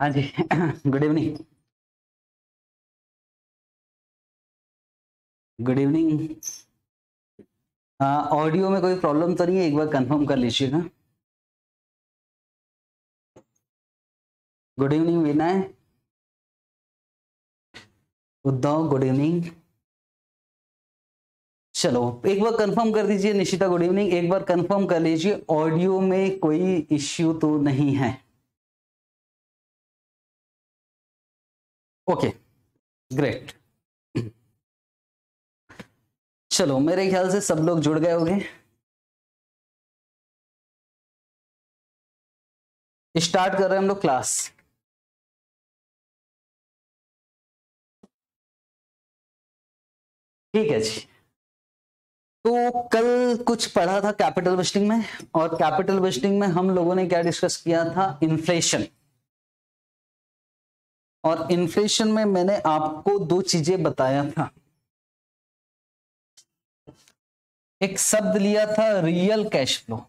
हाँ जी good evening good evening audio में कोई प्रॉब्लम तो नहीं है? एक बार कंफर्म कर लीजिएगा good evening Vinay Uddhav good evening चलो, एक बार कंफर्म कर दीजिए, निशिता गुड इवनिंग एक बार कंफर्म कर लीजिए ऑडियो में कोई इश्यू तो नहीं है. ओके ग्रेट चलो, मेरे ख्याल से सब लोग जुड़ गए होंगे। स्टार्ट कर रहे हैं हम लोग क्लास। ठीक है जी। तो कल कुछ पढ़ा था कैपिटल बस्टिंग में, और कैपिटल बस्टिंग में हम लोगों ने क्या डिस्कस किया था? इन्फ्लेशन। और इन्फ्लेशन में मैंने आपको दो चीज़ें बताया था। एक शब्द लिया था रियल कैश फ्लो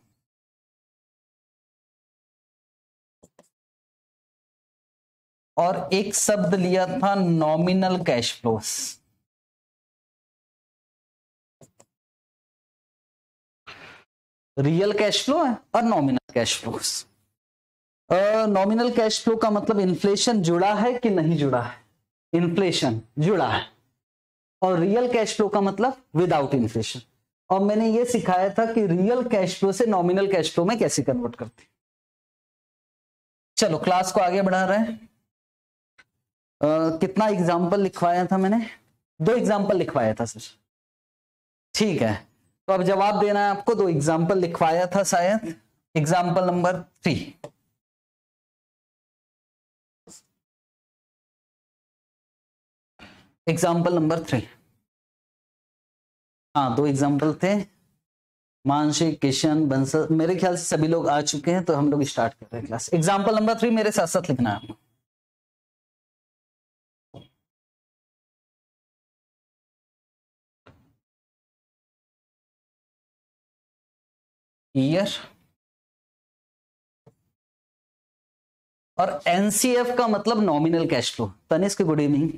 और एक शब्द लिया था nominal cash flows real cash flow है और nominal cash flows nominal cash flow का मतलब इन्फ्लेशन जुड़ा है कि नहीं जुड़ा है? इन्फ्लेशन जुड़ा है। और रियल कैश फ्लो का मतलब विदाउट इन्फ्लेशन और मैंने ये सिखाया था कि रियल कैश फ्लो से नॉमिनल कैश फ्लो में कैसे कन्वर्ट करते हैं। चलो क्लास को आगे बढ़ा रहे हैं। uh, कितना एग्ज़ाम्पल लिखवाया था मैंने? दो एग्ज़ाम्पल लिखवाया था सर ठीक है। तो अब जवाब देना है आपको दो एग्ज़ाम्पल लिखवाया था शायद। Example number three example number three हाँ दो एग्ज़ाम्पल थे। मानसी, किशन, बंसल। मेरे ख्याल से सभी लोग आ चुके हैं तो हम लोग स्टार्ट कर रहे हैं क्लास एग्ज़ाम्पल नंबर थ्री मेरे साथ साथ लिखना है। ईयर और एनसीएफ का मतलब nominal cash flow Tanishk good evening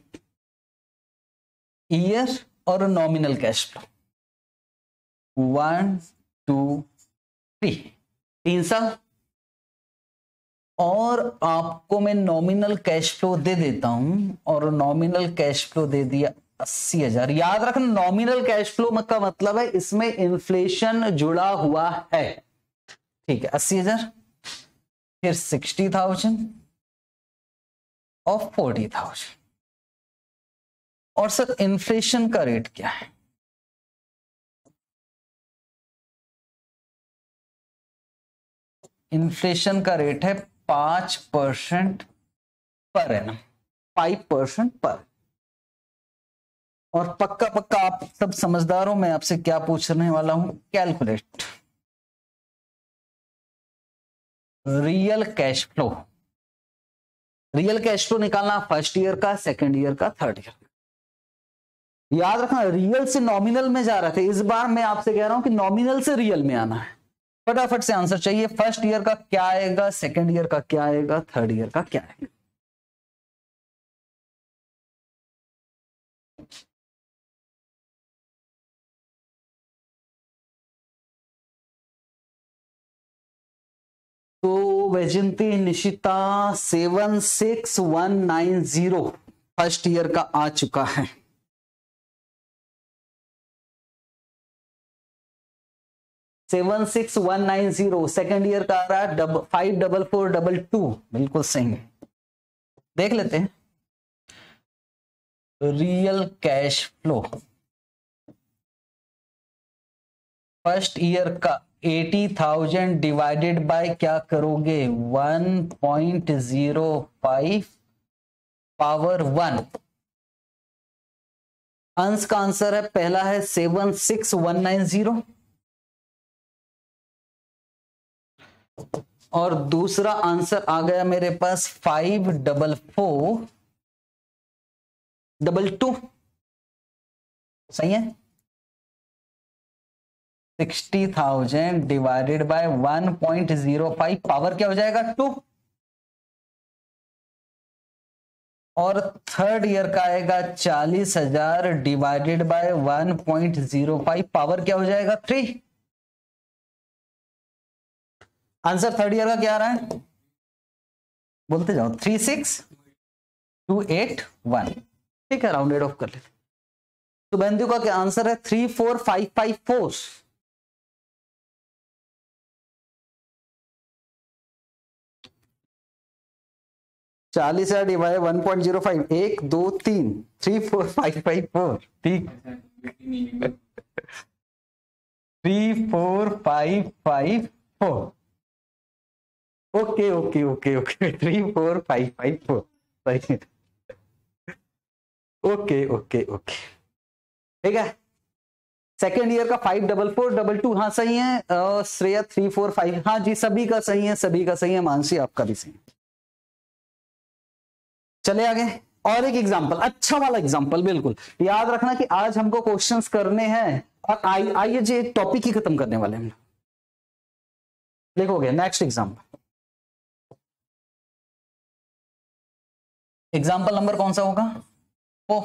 year और nominal cash flow one two three तीन साल। और आपको मैं नॉमिनल कैश फ्लो दे देता हूँ, और नॉमिनल कैश फ्लो दे दिया अस्सी हज़ार। याद रखना नॉमिनल कैश फ्लो का मतलब है, इसमें इन्फ्लेशन जुड़ा हुआ है। ठीक है, अस्सी हज़ार। फिर सिक्सटी थाउज़ेंड और फोर्टी थाउज़ेंड और सर इन्फ्लेशन का रेट क्या है? इन्फ्लेशन का रेट है पाँच percent per annum five percent पर और पक्का पक्का आप सब समझदारों में आपसे क्या पूछने वाला हूँ? Calculate real cash flow real cash flow निकालना फ़र्स्ट ईयर का सेकंड ईयर का थर्ड ईयर याद रखना रियल से नॉमिनल में जा रहे थे। इस बार मैं आपसे कह रहा हूँ कि नॉमिनल से रियल में आना है। फटाफट से आंसर चाहिए। फ़र्स्ट ईयर का क्या आएगा सेकेंड ईयर का क्या आएगा थर्ड ईयर का क्या आएगा? तो Vaijanti Nishita, seven six one nine zero first year का आ चुका है। Seven six one nine zero, second year का आ रहा है, dub, five double four double two, बिल्कुल सही देख लेते हैं। Real cash flow. First year का एटी थाउज़ेंड डिवाइडेड बाय क्या करोगे? One point zero five power one. Ansh का आंसर है, पहला है seven six one nine zero. और दूसरा आंसर आ गया मेरे पास five double four double two सही है? Sixty thousand divided by one point zero five power क्या हो जाएगा? टू और थर्ड ईयर का आएगा चालीस हज़ार divided by one point zero five power क्या हो जाएगा? थ्री आंसर थर्ड ईयर का क्या आ रहा है? बोलते जाओ, three six two eight one. ठीक है राउंडेड ऑफ़ कर लेते तो का क्या आंसर है, three four five five four. चालीस हज़ार divide one point zero five एक, दो, तीन। Three four five five four ठीक। Three four five five four okay okay okay okay three four five five four सही. Okay okay okay. ठीक है? Second year का five double four double two हाँ सही है? श्रेया थ्री फोर फाइव हाँ जी, सभी का सही है, सभी का सही है, मानसी आपका भी सही है. चले आगे. और एक एग्जांपल अच्छा वाला एग्जांपल बिल्कुल. याद रखना कि आज हमको क्वेश्चंस करने हैं, और आइए जी टॉपिक ही खत्म करने वाले हम. लोग देखोगे नेक्स्ट एग्जांपल एग्ज़ाम्पल नंबर कौन सा होगा? ओ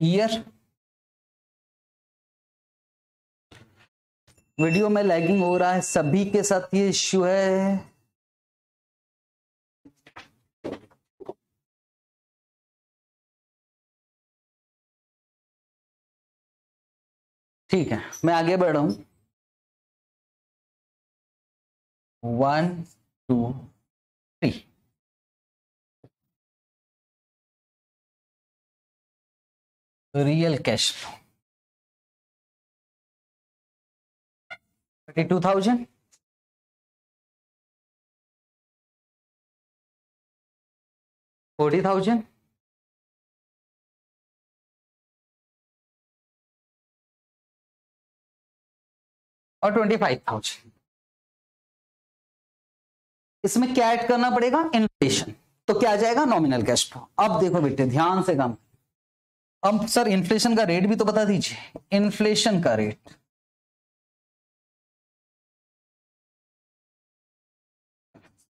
ईयर वीडियो में लैगिंग हो रहा है, सभी के साथ ये इश्यू है। ठीक है, मैं आगे बढ़ रहा हूँ। One two three real cash flow thirty two thousand forty thousand और ट्वेंटी फाइव थाउज़ेंड इसमें क्या ऐड करना पड़ेगा? इन्फ्लेशन तो क्या आ जाएगा? नॉमिनल कैश फ्लो अब देखो बेटे, ध्यान से काम अब सर इन्फ्लेशन का रेट भी तो बता दीजिए। इन्फ्लेशन का rate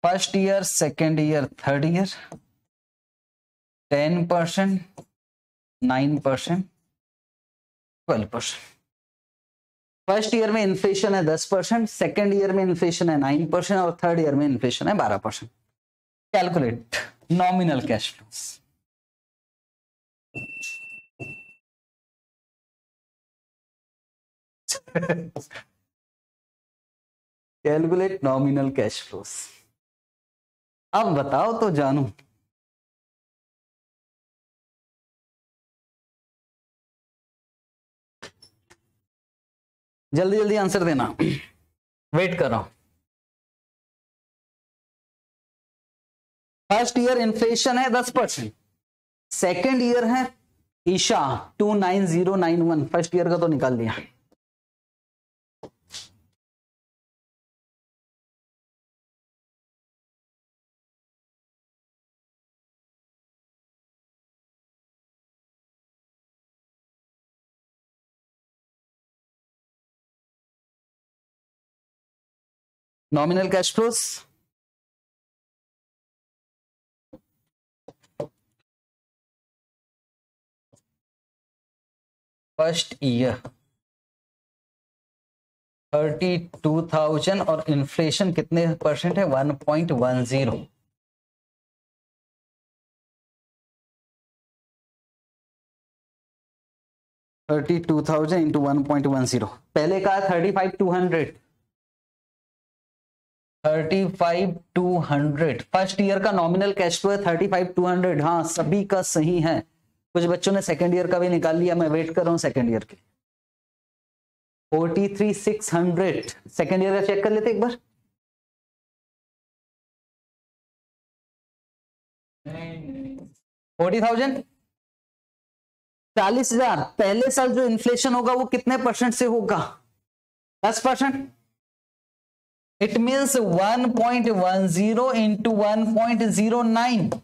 first year second year third year ten percent nine percent twelve percent first year में इन्फ्लेशन है दस परसेंट, सेकेंड ईयर में इन्फ्लेशन है नाइन परसेंट और थर्ड ईयर में इन्फ्लेशन है बारह percent. Calculate nominal cash flow calculate nominal cash flows अब बताओ तो जानू। जल्दी जल्दी आंसर देना। वेट कर। रहा हूँ फ़र्स्ट ईयर इन्फ्लेशन है दस परसेंट सेकेंड ईयर है Isha two nine zero nine one first year का तो निकाल दिया। Nominal cash flows. Thirty two thousand और इन्फ्लेशन कितने परसेंट है? One point one zero thirty two thousand into one point one zero पहले का thirty five two hundred thirty five two hundred. First year का नॉमिनल कैश फ्लो है, thirty five two hundred. हाँ सभी का सही है। कुछ बच्चों ने सेकेंड ईयर का भी निकाल लिया, मैं वेट कर रहा हूँ सेकेंड ईयर के। Forty three six hundred. Second year का चेक कर लेते एक बार। Forty thousand. चालीस हज़ार। पहले साल जो इन्फ्लेशन होगा, वो कितने परसेंट से होगा? दस परसेंट It means 1.10 into 1.09.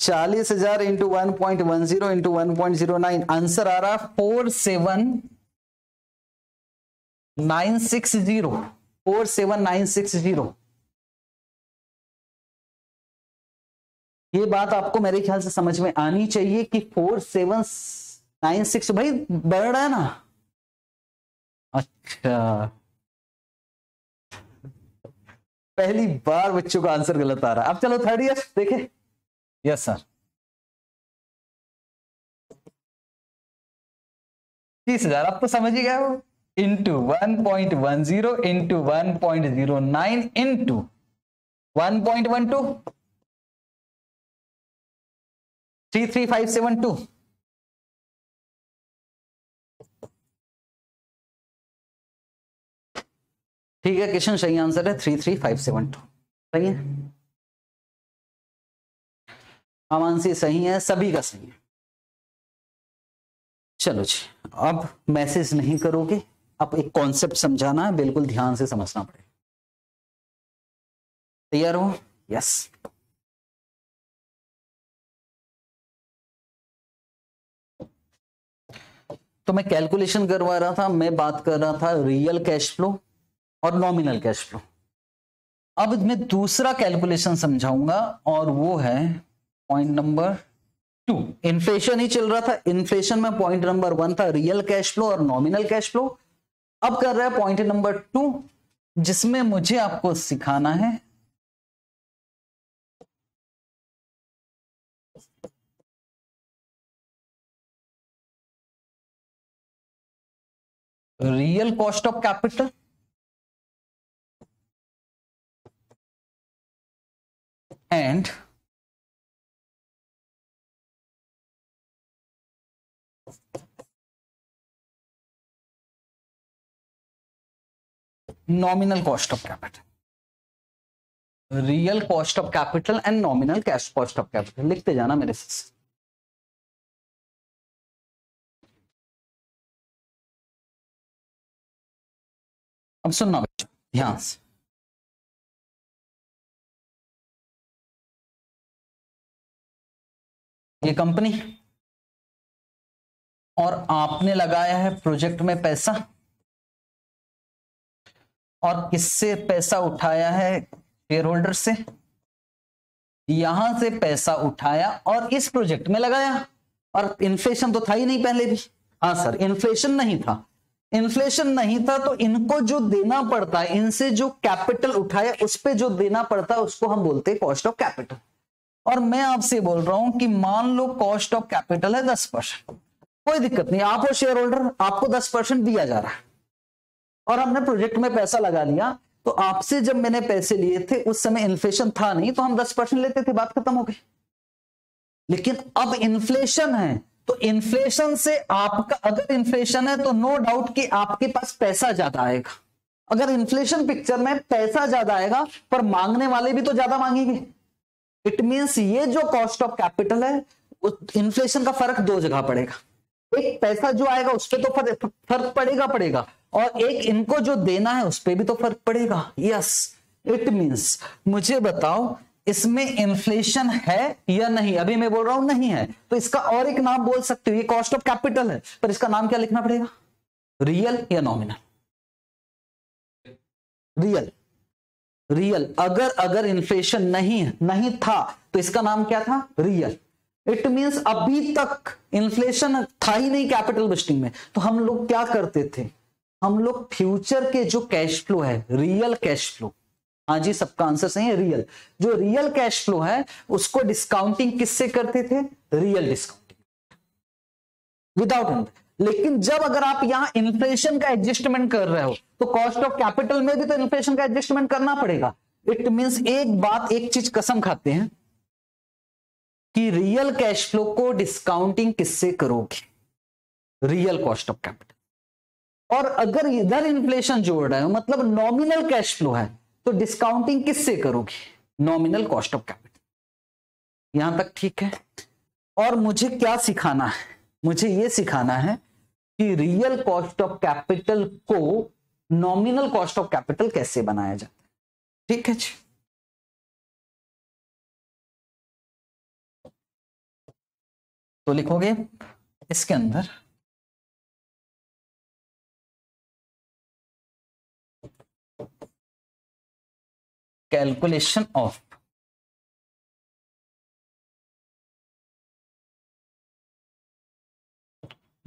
चालीस हज़ार into one point one zero into one point zero nine answer आ रहा four seven nine six zero four seven nine six zero ये बात आपको मेरे ख्याल से समझ में आनी चाहिए कि फोर सेवन नाइन सिक्स, भाई, बर्ड है ना? अच्छा। पहली बार बच्चों का आंसर गलत आ रहा है। अब चलो थर्ड ईयर देखे। यस सर तीस हज़ार, अब तो समझ ही गया वो। Into one point one zero into one point zero nine into one point one two three three five seven two ठीक है क्वेश्चन सही आंसर है three three five seven two सही है? अमानसी सही है, सभी का सही है। चलो जी, अब मैसेज नहीं करोगे, अब एक कॉन्सेप्ट समझाना है, बिल्कुल ध्यान से समझना पड़ेगा। तैयार हो? यस तो मैं कैलकुलेशन करवा रहा था, मैं बात कर रहा था रियल कैश फ्लो और नॉमिनल कैश फ्लो अब मैं दूसरा कैलकुलेशन समझाऊँगा और वो है पॉइंट नंबर टू इन्फ्लेशन ही चल रहा था. इन्फ्लेशन में पॉइंट नंबर वन था रियल कैश फ्लो और नॉमिनल कैश फ्लो अब कर रहा है पॉइंट नंबर टू जिसमें मुझे आपको सिखाना है। Real cost of capital and nominal cost of capital. Real cost of capital and nominal cash cost of capital लिखते जाना मेरे से। अब सुनना बच्चों। ध्यान से। ये कंपनी? और आपने लगाया है प्रोजेक्ट में पैसा? और किससे पैसा उठाया है शेयर होल्डर से? यहाँ से पैसा उठाया और इस प्रोजेक्ट में लगाया। और इन्फ्लेशन तो था ही नहीं पहले भी। हाँ सर, इन्फ्लेशन नहीं था। इन्फ्लेशन नहीं था तो इनको जो देना पड़ता है, इनसे जो कैपिटल उठाया, उस पर जो देना पड़ता है, उसको हम बोलते हैं कॉस्ट ऑफ़ कैपिटल और मैं आपसे बोल रहा हूँ कि मान लो कॉस्ट ऑफ़ कैपिटल है दस परसेंट। कोई दिक्कत नहीं, आप हो शेयर होल्डर आपको दस परसेंट दिया जा रहा है। और हमने प्रोजेक्ट में पैसा लगा लिया तो आपसे जब मैंने पैसे लिए थे, उस समय इन्फ्लेशन था नहीं तो हम दस परसेंट लेते थे, बात खत्म हो गई। लेकिन अब इन्फ्लेशन है तो इन्फ्लेशन से आपका, अगर इन्फ्लेशन है तो नो डाउट कि आपके पास पैसा ज़्यादा आएगा। अगर इन्फ्लेशन पिक्चर में पैसा ज़्यादा आएगा, पर मांगने वाले भी तो ज़्यादा मांगेंगे। इट मीन्स ये जो कॉस्ट ऑफ़ कैपिटल है इन्फ्लेशन का फ़र्क दो जगह पड़ेगा। एक पैसा जो आएगा उस पर तो फ़र्क, फ़र्क पड़ेगा पड़ेगा। और एक इनको जो देना है उस पर भी तो फ़र्क पड़ेगा। यस इट मीन्स मुझे बताओ इसमें इन्फ्लेशन है या नहीं? अभी मैं बोल रहा हूँ नहीं है। तो इसका और एक नाम बोल सकते हो ये कॉस्ट ऑफ़ कैपिटल है। पर इसका नाम क्या लिखना पड़ेगा? रियल या नॉमिनल रियल रियल अगर अगर इन्फ्लेशन नहीं नहीं था तो इसका नाम क्या था? रियल इट मींस अभी तक इन्फ्लेशन था ही नहीं कैपिटल बस्टिंग में। तो हम लोग क्या करते थे? हम लोग फ्यूचर के जो कैश फ्लो है रियल कैश फ्लो हाँ जी, सबका आंसर सही है रियल जो रियल कैश फ्लो है, उसको डिस्काउंटिंग किससे करते थे? रियल डिस्काउंटिंग विदाउट लेकिन जब अगर आप यहाँ इन्फ्लेशन का एडजस्टमेंट कर रहे हो तो कॉस्ट ऑफ़ कैपिटल में भी तो इन्फ्लेशन का एडजस्टमेंट करना पड़ेगा। इट मींस एक बात, एक चीज़ कसम खाते हैं कि रियल कैश फ्लो को डिस्काउंटिंग किससे करोगे? रियल कॉस्ट ऑफ़ कैपिटल और अगर इधर इन्फ्लेशन जोड़ रहे हो मतलब नॉमिनल कैश फ्लो है तो डिस्काउंटिंग किससे करोगे? नॉमिनल कॉस्ट ऑफ़ कैपिटल यहाँ तक ठीक है? और मुझे क्या सिखाना है? मुझे यह सिखाना है कि रियल कॉस्ट ऑफ़ कैपिटल को नॉमिनल कॉस्ट ऑफ़ कैपिटल कैसे बनाया जाता है। ठीक है जी? तो लिखोगे इसके अंदर। Calculation of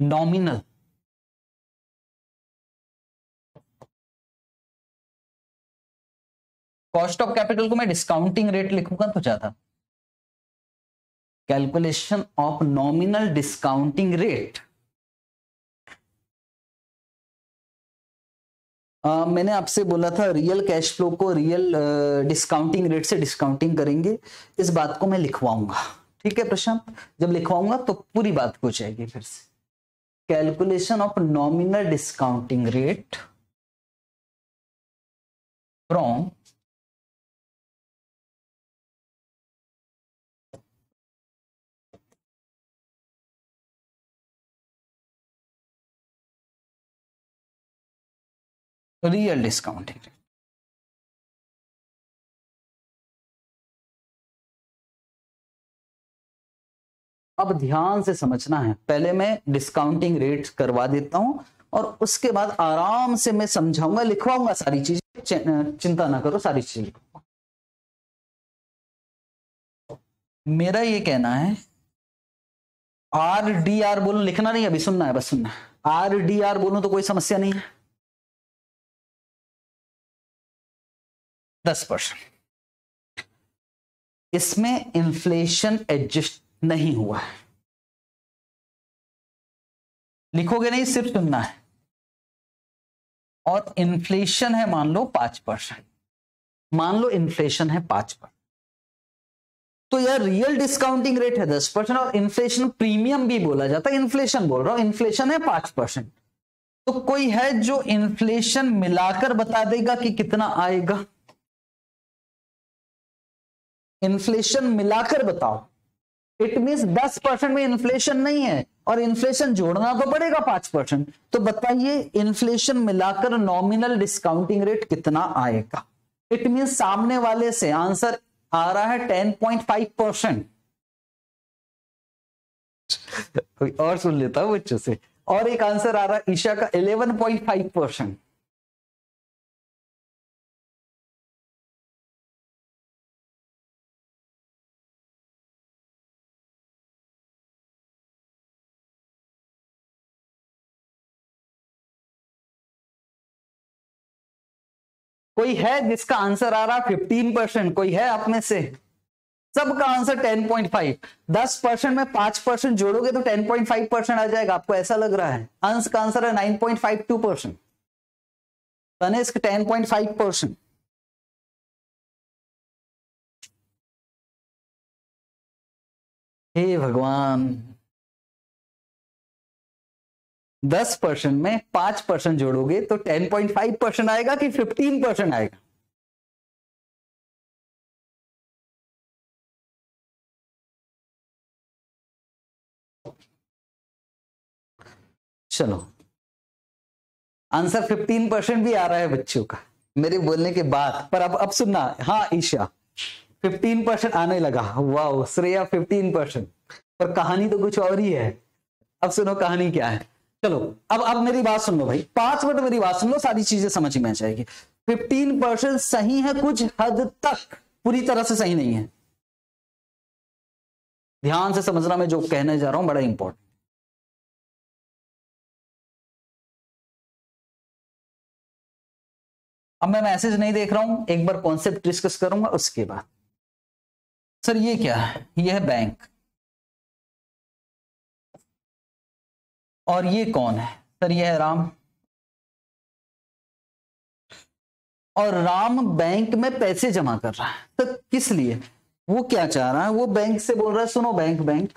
nominal cost of capital को मैं डिस्काउंटिंग रेट लिखूँगा तो ज़्यादा। Calculation of nominal discounting rate मैंने आपसे बोला था रियल कैश फ्लो को रियल डिस्काउंटिंग रेट से डिस्काउंटिंग करेंगे। इस बात को मैं लिखवाऊँगा। ठीक है, प्रशांत? जब लिखवाऊँगा तो पूरी बात हो जाएगी फिर से। Calculation of nominal discounting rate from real discounting rate अब ध्यान से समझना है। पहले मैं डिस्काउंटिंग रेट करवा देता हूँ और उसके बाद आराम से मैं समझाऊँगा, लिखवाऊँगा सारी चीज़ें। चिंता ना करो, सारी चीज़ें मेरा ये कहना है, आर डी आर बोलूँ, लिखना नहीं, अभी सुनना है, बस सुनना है। आर डी आर बोलूँ तो कोई समस्या नहीं है। दस परसेंट। इसमें इंफ्लेशन एडजस्ट नहीं हुआ है। लिखोगे नहीं, सिर्फ़ सुनना है। और इन्फ्लेशन है, मान लो पाँच परसेंट। मान लो इन्फ्लेशन है पाँच परसेंट। तो यह रियल डिस्काउंटिंग रेट है दस परसेंट और इन्फ्लेशन प्रीमियम भी बोला जाता है। इन्फ्लेशन बोल रहा हूँ इन्फ्लेशन है पाँच परसेंट। तो कोई है जो इन्फ्लेशन मिलाकर बता देगा कि कितना आएगा? इन्फ्लेशन मिलाकर बताओ। इट मीन दस परसेंट में इन्फ्लेशन नहीं है। और इन्फ्लेशन जोड़ना तो पड़ेगा पाँच परसेंट। तो बताइए इन्फ्लेशन मिलाकर नॉमिनल डिस्काउंटिंग रेट कितना आएगा? इट मीन सामने वाले से आंसर आ रहा है टेन पॉइंट फाइव परसेंट। और सुन लेता हूँ बच्चों से। और एक आंसर आ रहा है ईशा का इलेवन पॉइंट फाइव परसेंट। कोई है जिसका आंसर आ रहा फिफ्टीन परसेंट कोई है आप में से? सबका आंसर टेन पॉइंट फाइव दस परसेंट में पाँच परसेंट जोड़ोगे तो टेन पॉइंट फाइव परसेंट आ जाएगा। आपको ऐसा लग रहा है। अंश का आंसर है nine point five two percent Tanishk ten point five percent हे भगवान। दस परसेंट में पाँच परसेंट जोड़ोगे तो टेन पॉइंट फाइव परसेंट आएगा कि फिफ्टीन परसेंट आएगा? चलो। आंसर फिफ्टीन परसेंट भी आ रहा है बच्चों का, मेरे बोलने के बाद। पर अब अब सुनना। हाँ ईशा, फिफ्टीन परसेंट आने लगा। वाह श्रेया, फिफ्टीन परसेंट। पर कहानी तो कुछ और ही है। अब सुनो कहानी क्या है। चलो, अब अब मेरी बात सुन लो भाई। पाँच मिनट मेरी बात सुन लो, सारी चीज़ें समझ में आ जाएगी। फिफ्टीन परसेंट सही है कुछ हद तक। पूरी तरह से सही नहीं है। ध्यान से समझना मैं जो कहने जा रहा हूँ, बड़ा इंपॉर्टेंट अब मैं मैसेज नहीं देख रहा हूँ, एक बार कॉन्सेप्ट डिस्कस करूँगा, उसके बाद। सर, ये क्या है? ये है बैंक और ये कौन है? सर, ये है राम। और राम बैंक में पैसे जमा कर रहा है। तो किस लिए? वो क्या चाह रहा है? वो बैंक से बोल रहा है, सुनो बैंक बैंक,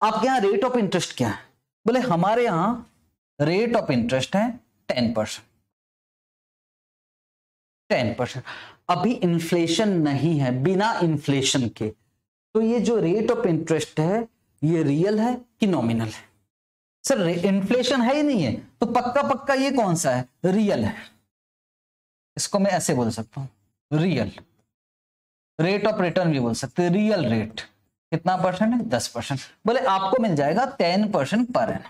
आपके यहाँ रेट ऑफ़ इंटरेस्ट क्या है? बोले, हमारे यहाँ रेट ऑफ़ इंटरेस्ट है टेन परसेंट टेन परसेंट अभी इन्फ्लेशन नहीं है, बिना इन्फ्लेशन के। तो ये जो रेट ऑफ़ इंटरेस्ट है, ये रियल है कि नॉमिनल है? सर इन्फ्लेशन है ही नहीं है। तो पक्का पक्का ये कौन सा है? रियल है। इसको मैं ऐसे बोल सकता हूँ। रियल रेट ऑफ़ रिटर्न भी बोल सकते रियल रेट कितना परसेंट है? दस परसेंट बोले, आपको मिल जाएगा टेन परसेंट पर एन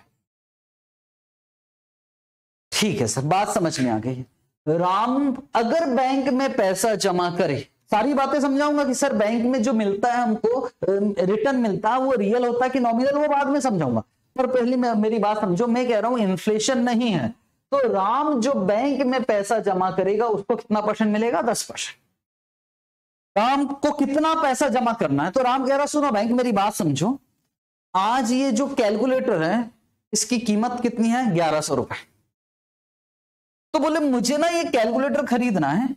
ठीक है, सर, बात समझ में आ गई राम, अगर बैंक में पैसा जमा करे, सारी बातें समझाऊँगा कि सर, बैंक में जो मिलता है हमको रिटर्न मिलता है, वो रियल होता है कि नॉमिनल वो बाद में समझाऊँगा। पर पहले मैं, मेरी बात समझो, मैं कह रहा हूँ इन्फ्लेशन नहीं है। तो राम जो बैंक में पैसा जमा करेगा, उसको कितना परसेंट मिलेगा? दस परसेंट राम को कितना पैसा जमा करना है? तो राम कह रहा, सुनो बैंक मेरी बात समझो। आज ये जो कैलकुलेटर है, इसकी कीमत कितनी है? ग्यारह सौ रुपए। तो बोले, मुझे ना ये कैलकुलेटर खरीदना है।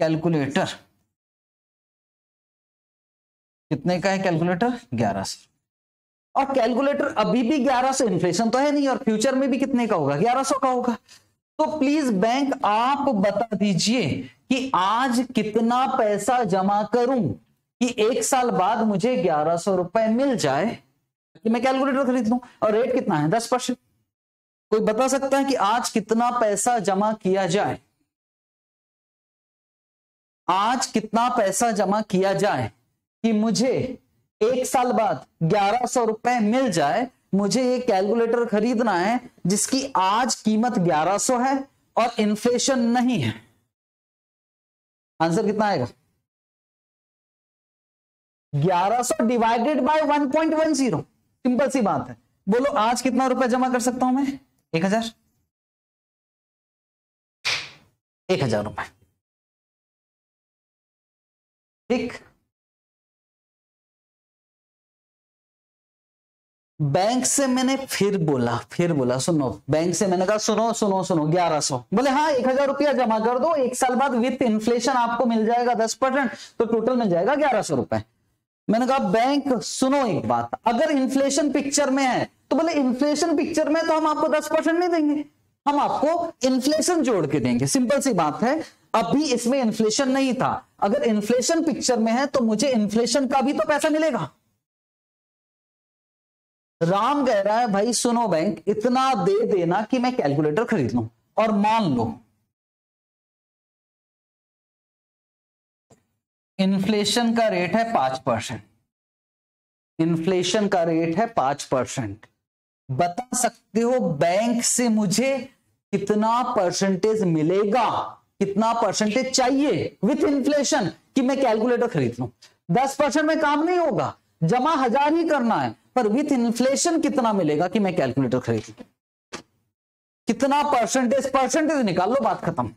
कैलकुलेटर कितने का है कैलकुलेटर ग्यारह सौ। और कैलकुलेटर अभी भी ग्यारह सौ इन्फ्लेशन तो है नहीं, और फ्यूचर में भी कितने का होगा? ग्यारह सौ का होगा। तो प्लीज़ बैंक आप बता दीजिए कि आज कितना पैसा जमा करूँ कि एक साल बाद मुझे ग्यारह सौ रुपए मिल जाए? कि मैं कैलकुलेटर खरीद लूँ। और रेट कितना है? दस परसेंट। कोई बता सकता है कि आज कितना पैसा जमा किया जाए? आज कितना पैसा जमा किया जाए कि मुझे एक साल बाद ग्यारह सौ रुपए मिल जाए, मुझे ये कैलकुलेटर खरीदना है जिसकी आज कीमत 1100 है और इन्फ्लेशन नहीं है। आंसर कितना आएगा? 1100 डिवाइडेड बाय 1.10 सिंपल सी बात है। बोलो, आज कितना रुपया जमा कर सकता हूँ मैं? एक हज़ार। एक हज़ार रुपए। ठीक? बैंक से मैंने फिर बोला फिर बोला, सुनो, बैंक से मैंने कहा, सुनो सुनो सुनो, ग्यारह सौ। बोले हाँ एक हज़ार रुपया जमा कर दो, एक साल बाद विथ इन्फ्लेशन आपको मिल जाएगा दस परसेंट तो टोटल मिल जाएगा ग्यारह सौ रुपए। मैंने कहा, बैंक, सुनो एक बात, अगर इन्फ्लेशन पिक्चर में है तो बोले इन्फ्लेशन पिक्चर में तो हम आपको दस परसेंट नहीं देंगे, हम आपको इन्फ्लेशन जोड़ के देंगे। सिंपल सी बात है, अभी इसमें इन्फ्लेशन नहीं था। अगर इन्फ्लेशन पिक्चर में है तो मुझे इन्फ्लेशन का भी तो पैसा मिलेगा। राम कह रहा है, भाई सुनो बैंक, इतना दे देना कि मैं कैलकुलेटर खरीद लू और मान लो इन्फ्लेशन का रेट है पाँच परसेंट। इन्फ्लेशन का रेट है पाँच परसेंट। बता सकते हो बैंक से मुझे कितना परसेंटेज मिलेगा? कितना परसेंटेज चाहिए विथ इन्फ्लेशन कि मैं कैलकुलेटर खरीद लू? दस परसेंट में काम नहीं होगा। जमा हज़ार ही करना है। पर विथ इन्फ्लेशन कितना मिलेगा कि मैं कैलकुलेटर खरीद? कितना परसेंटेज परसेंटेज निकाल लो, बात खत्म।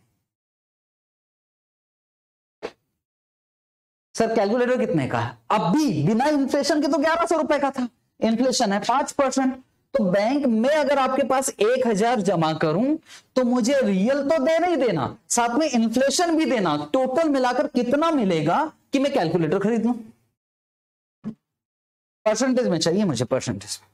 सर, कैलकुलेटर कितने का है? अभी बिना इन्फ्लेशन के तो ग्यारह सौ रुपए का था। इन्फ्लेशन है पाँच परसेंट। तो बैंक में अगर आपके पास एक हज़ार जमा करूँ तो मुझे रियल तो देना ही देना, साथ में इन्फ्लेशन भी देना टोटल मिलाकर कितना मिलेगा कि मैं कैलकुलेटर खरीद लू? परसेंटेज में चाहिए मुझे परसेंटेज में।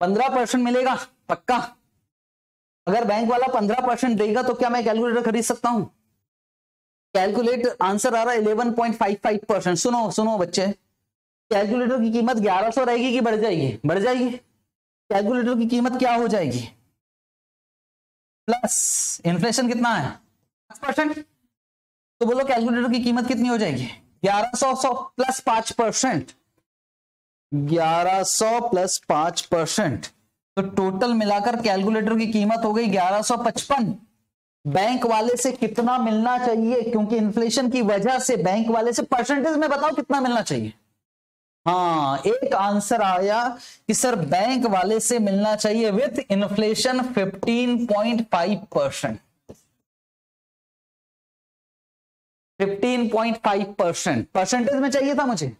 पंद्रह परसेंट मिलेगा, पक्का। अगर बैंक वाला पंद्रह परसेंट देगा तो क्या मैं कैलकुलेटर खरीद सकता हूँ? कैलकुलेट आंसर आ रहा है eleven point five five percent सुनो सुनो बच्चे। कैलकुलेटर की कीमत ग्यारह सौ रहेगी कि बढ़ जाएगी? बढ़ जाएगी। कैलकुलेटर की कीमत क्या हो जाएगी? प्लस इन्फ्लेशन कितना है? पाँच परसेंट। तो बोलो कैलकुलेटर की कीमत कितनी हो जाएगी? ग्यारह सौ सौ प्लस पाँच परसेंट। ग्यारह सौ प्लस पाँच परसेंट। तो टोटल मिलाकर कैलकुलेटर की कीमत हो गई ग्यारह सौ पचपन। बैंक वाले से कितना मिलना चाहिए? क्योंकि इन्फ्लेशन की वजह से बैंक वाले से परसेंटेज में बताओ कितना मिलना चाहिए। हाँ एक आंसर आया कि सर बैंक वाले से मिलना चाहिए with inflation 15.5 percent. Fifteen point five percent. Percentage में चाहिए था मुझे।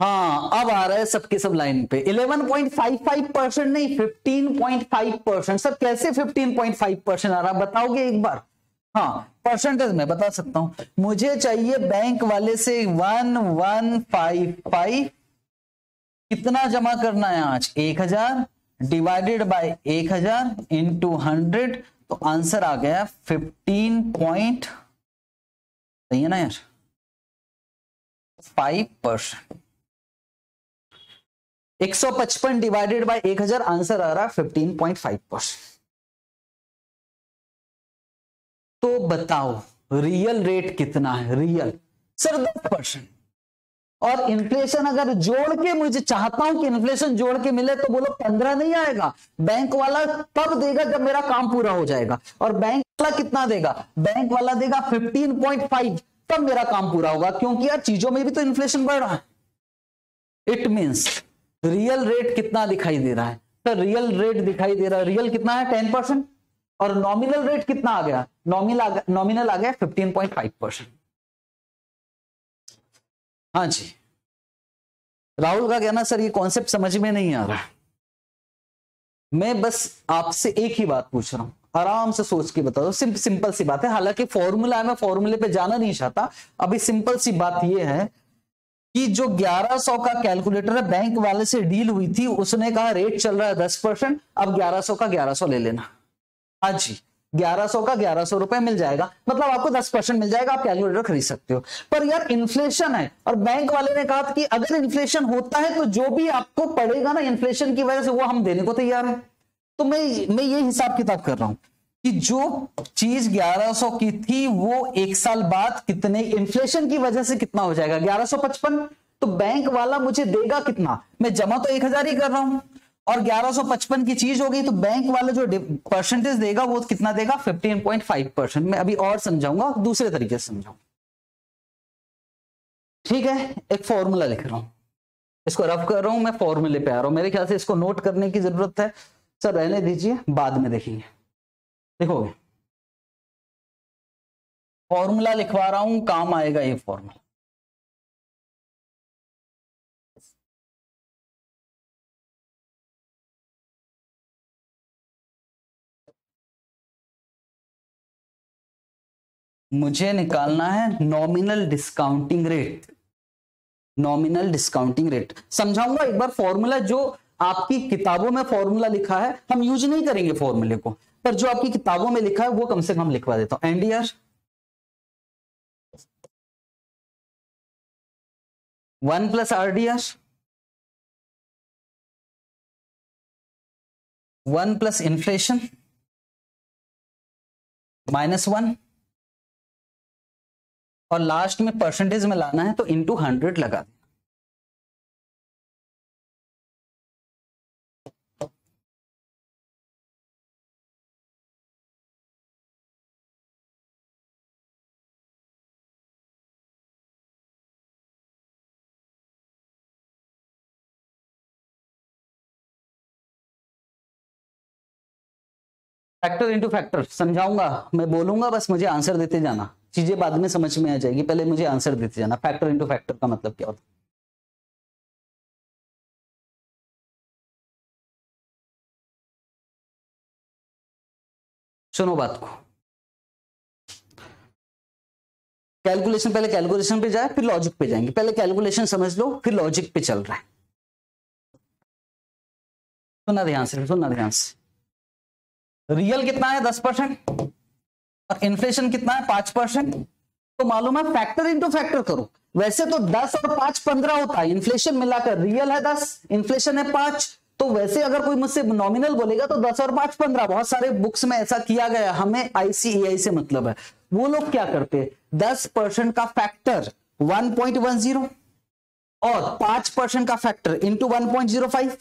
हाँ अब आ रहा है सबके सब लाइन पे। 11.55 परसेंट नहीं 15.5 परसेंट। सर, कैसे 15.5 परसेंट आ रहा बताओगे एक बार। हाँ परसेंटेज में बता सकता हूँ। मुझे चाहिए बैंक वाले से वन वन फाइव फाइव कितना जमा करना है आज? एक हज़ार डिवाइडेड बाय एक हज़ार इंटू हंड्रेड तो आंसर आ गया फिफ्टीन पॉइंट सही है ना यार? फाइव परसेंट एक सौ पचपन डिवाइडेड बाय एक हज़ार आंसर आ रहा है फिफ्टीन पॉइंट फाइव परसेंट तो बताओ रियल रेट कितना है? रियल सर, दस परसेंट। और इन्फ्लेशन अगर जोड़ के मुझे चाहता हूँ कि इन्फ्लेशन जोड़ के मिले तो बोलो पंद्रह नहीं आएगा। बैंक वाला तब देगा जब मेरा काम पूरा हो जाएगा। और बैंक वाला कितना देगा? बैंक वाला देगा फिफ्टीन पॉइंट फाइव तब मेरा काम पूरा होगा। क्योंकि यार, चीज़ों में भी तो इन्फ्लेशन बढ़ रहा है। इट मीन्स रियल रेट कितना दिखाई दे रहा है? सर रियल रेट दिखाई दे रहा है। रियल कितना है? टेन परसेंट और नॉमिनल रेट कितना आ गया? नॉमिनल नॉमिनल आ गया फिफ्टीन पॉइंट फाइव परसेंट हाँ जी। राहुल का कहना सर ये कॉन्सेप्ट समझ में नहीं आ रहा मैं बस आपसे एक ही बात पूछ रहा हूँ। आराम से सोच के बता दो। सिंप, सिंपल सी बात है। हालाँकि फॉर्मूला है मैं फॉर्मूले पे जाना नहीं चाहता। अभी सिंपल सी बात ये है कि जो 1100 का कैलकुलेटर है बैंक वाले से डील हुई थी उसने कहा रेट चल रहा है दस परसेंट अब 1100 का 1100 ले लेना। हाँ जी 1100 का 1100 रुपए मिल जाएगा। मतलब आपको 10 परसेंट मिल जाएगा, आप कैलकुलेटर खरीद सकते हो। पर यार इन्फ्लेशन है, और बैंक वाले ने कहा कि अगर इन्फ्लेशन होता है तो जो भी आपको पड़ेगा ना इन्फ्लेशन की वजह से, वो हम देने को तैयार है। तो मैं मैं ये हिसाब किताब कर रहा हूँ कि जो चीज़ 1100 की थी, वो एक साल बाद कितने इन्फ्लेशन की वजह से कितना हो जाएगा? 1155 तो बैंक वाला मुझे देगा कितना? मैं जमा तो एक हज़ार ही कर रहा हूँ। और 1155 की चीज़ हो गई तो बैंक वाला जो परसेंटेज देगा, वो कितना देगा? 15.5 परसेंट मैं अभी और समझाऊँगा, दूसरे तरीके से समझाऊँगा। ठीक है? एक फॉर्मूला लिख रहा हूँ। इसको रफ कर रहा हूँ, मैं फॉर्मूले पे आ रहा हूँ। मेरे ख्याल से इसको नोट करने की ज़रूरत है। सर, रहने दीजिए, बाद में देखेंगे। देखोगे? फॉर्मूला लिखवा रहा हूँ, काम आएगा ये फॉर्मूला मुझे निकालना है nominal discounting rate nominal discounting rate समझाऊँगा एक बार फॉर्मूला जो आपकी किताबों में फॉर्मूला लिखा है, हम यूज़ नहीं करेंगे फॉर्मूले को। पर जो आपकी किताबों में लिखा है, वो कम से कम लिखवा देता हूँ। NDR one plus RDR one plus inflation minus one और लास्ट में परसेंटेज में लाना है तो इंटू हंड्रेड लगा देना फैक्टर इंटू फैक्टर समझाऊँगा, मैं बोलूँगा, बस मुझे आंसर देते जाना। चीज़ें बाद में समझ में आ जाएगी। पहले मुझे आंसर देते जाना। फैक्टर इंटू फैक्टर का मतलब क्या होता है? सुनो बात को। कैलकुलेशन पहले कैलकुलेशन पे जाए, फिर लॉजिक पे जाएँगे। पहले कैलकुलेशन समझ लो, फिर लॉजिक पे चल रहा है। सुना ध्यान से सुनना ध्यान से। रियल कितना है? दस परसेंट। और इन्फ्लेशन कितना है? पाँच परसेंट तो मालूम है फैक्टर इंटू फैक्टर करो। वैसे तो दस और पाँच पंद्रह होता है। इन्फ्लेशन मिलाकर रियल है दस इन्फ्लेशन है पाँच। तो वैसे अगर कोई मुझसे नॉमिनल बोलेगा तो दस और पाँच पंद्रह। बहुत सारे बुक्स में ऐसा किया गया हमें आईसीईआई से मतलब है। वो लोग क्या करते दस परसेंट का factor one point one zero और पाँच परसेंट का factor into one point zero five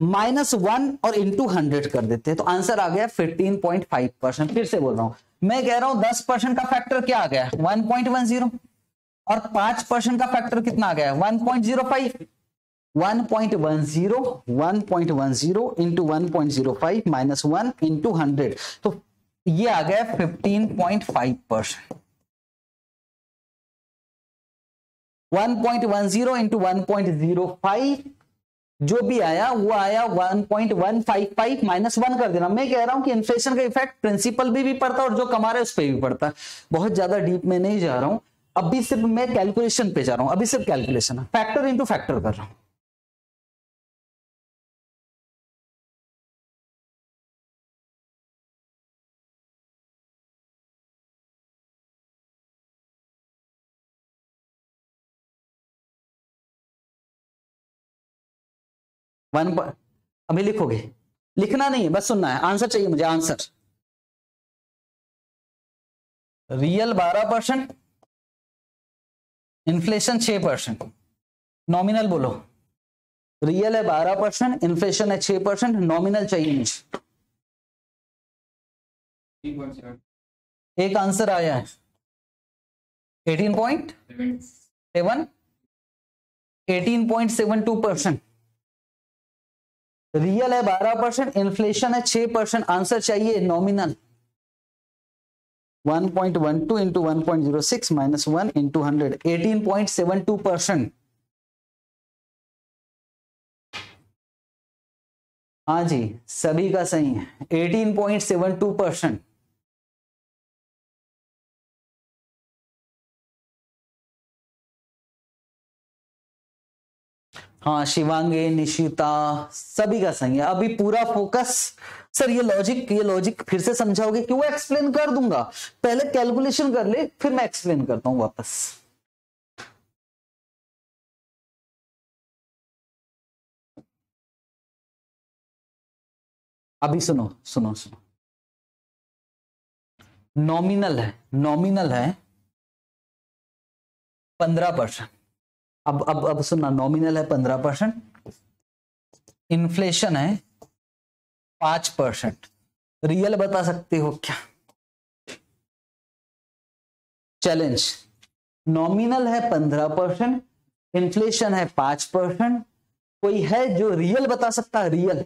minus one और इंटू हंड्रेड कर देते हैं। तो आंसर आ गया फिफ्टीन पॉइंट फाइव परसेंट फिर से बोल रहा हूँ। मैं कह रहा हूँ दस परसेंट का फैक्टर क्या आ गया? वन पॉइंट वन ज़ीरो और पाँच परसेंट का फैक्टर कितना आ गया? One point zero five one point one zero one point one zero into one point zero five minus one into hundred तो ये आ गया fifteen point five percent one point one zero into one point zero five जो भी आया वो आया 1.155 minus one कर देना। मैं कह रहा हूँ कि इन्फ्लेशन का इफ़ेक्ट प्रिंसिपल भी, भी पड़ता है और जो कमा रहे उस पर भी पड़ता। है बहुत ज़्यादा डीप में नहीं जा रहा हूँ। अभी सिर्फ़ मैं कैलकुलेशन पे जा रहा हूँ। अभी सिर्फ़ कैलकुलेशन फैक्टर इंटू फैक्टर कर रहा हूँ। वन अभी लिखोगे? लिखना नहीं है बस सुनना है। आंसर चाहिए मुझे आंसर रियल बारह परसेंट इन्फ्लेशन छह परसेंट नॉमिनल बोलो। रियल है बारह परसेंट इन्फ्लेशन है छह परसेंट नॉमिनल चाहिए मुझे। एक आंसर आया है। Eighteen point seven eighteen point seven two percent real है, बारह परसेंट इन्फ्लेशन है, छह परसेंट आंसर चाहिए nominal 1.12 into 1.06 minus 1 into 100 18.72 percent हाँ जी, सभी का सही है 18.72 परसेंट हाँ शिवांगे, निशिता, सभी का सही है अभी पूरा फोकस सर ये लॉजिक ये लॉजिक फिर से समझाओगे? कि वो एक्सप्लेन कर दूँगा। पहले कैलकुलेशन कर ले, फिर मैं एक्सप्लेन करता हूँ वापस। अभी सुनो सुनो सुनो। नॉमिनल है नॉमिनल है पंद्रह परसेंट अब अब अब सुनना नॉमिनल है पंद्रह परसेंट इन्फ्लेशन है पाँच परसेंट रियल बता सकते हो क्या? चैलेंज नॉमिनल है पंद्रह परसेंट इन्फ्लेशन है पाँच परसेंट कोई है जो रियल बता सकता है? रियल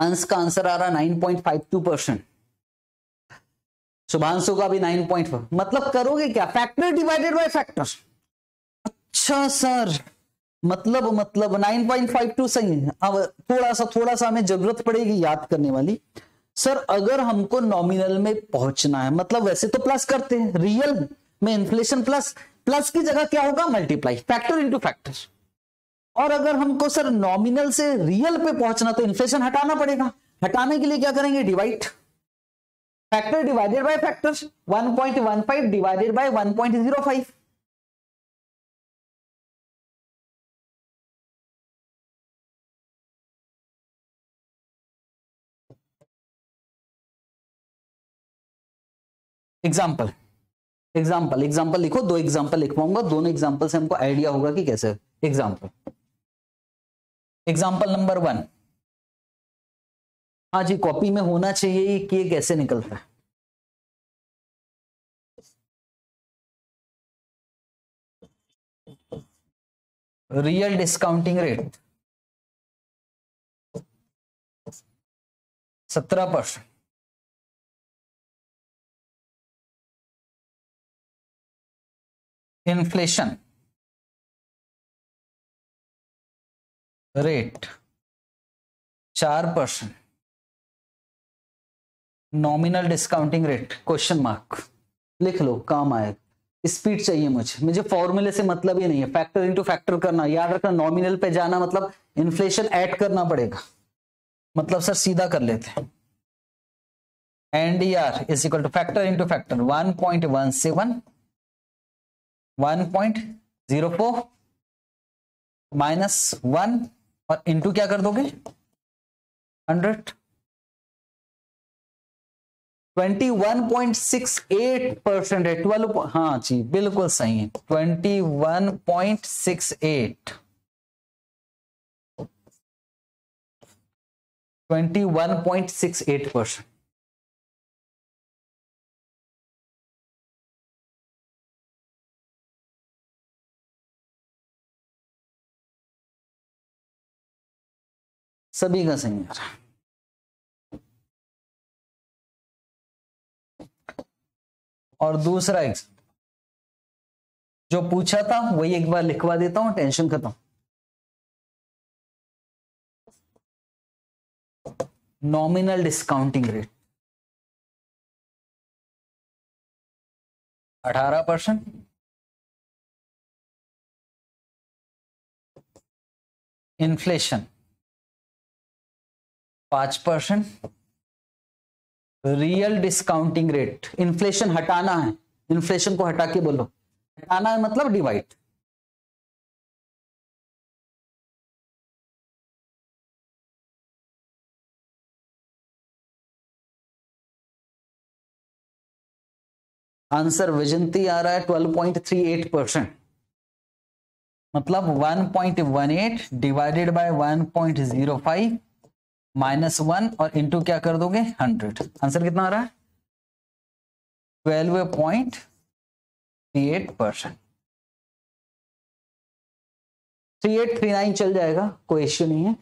अंश का आंसर आ रहा nine point five two percent Shubhanshu का भी नाइन पॉइंट फोर मतलब करोगे क्या? फैक्टर डिवाइडेड बाय फैक्टर अच्छा सर मतलब मतलब नाइन पॉइंट फाइव टू सही है। अब थोड़ा सा थोड़ा सा हमें ज़रूरत पड़ेगी याद करने वाली। सर अगर हमको नॉमिनल में पहुँचना है मतलब वैसे तो प्लस करते हैं। रियल में इन्फ्लेशन प्लस प्लस की जगह क्या होगा? मल्टीप्लाई फैक्टर इंटू फैक्टर और अगर हमको सर नॉमिनल से रियल पे पहुँचना तो इन्फ्लेशन हटाना पड़ेगा। हटाने के लिए क्या करेंगे? Divide factor divided by factor 1.15 divided by 1.05 example example example लिखो, दो एग्ज़ाम्पल लिख पाऊँगा दोनों एग्ज़ाम्पल से हमको आइडिया होगा कि कैसे? एग्ज़ाम्पल एग्ज़ाम्पल नंबर वन हाँ जी कॉपी में होना चाहिए कि ये कैसे निकलता है? रियल डिस्काउंटिंग रेट सत्रह परसेंट इन्फ्लेशन रेट चार percent nominal discounting rate question mark लिख लो, काम आएगा स्पीड चाहिए मुझे। मुझे फॉर्मूले से मतलब ही नहीं है। फैक्टर इनटू फैक्टर करना। याद रखना नॉमिनल पे जाना मतलब इन्फ्लेशन ऐड करना पड़ेगा। मतलब सर सीधा कर लेते हैं। NDR is equal to factor into factor one point one seven one point zero four minus one और इनटू क्या कर दोगे? Hundred twenty one point six eight percent है ट्वेल्व हाँ जी, बिल्कुल सही है। Twenty one point six eight twenty one point six eight percent सभी का सही और दूसरा एग्ज़ाम जो पूछा था, वही एक बार लिखवा देता हूँ, टेंशन खत्म। नॉमिनल डिस्काउंटिंग रेट अठारह परसेंट। इन्फ्लेशन पाँच percent. Real discounting rate. Inflation हटाना है। इन्फ्लेशन को हटा के बोलो। हटाना है मतलब डिवाइड आंसर विजंती आ रहा है 12.38 परसेंट। मतलब 1.18 डिवाइडेड बाय 1.05 माइनस वन और इंटू क्या कर दोगे? 100 आंसर कितना आ रहा है? 12.38 percent. Three eight three nine चल जाएगा, कोई इश्यू नहीं है।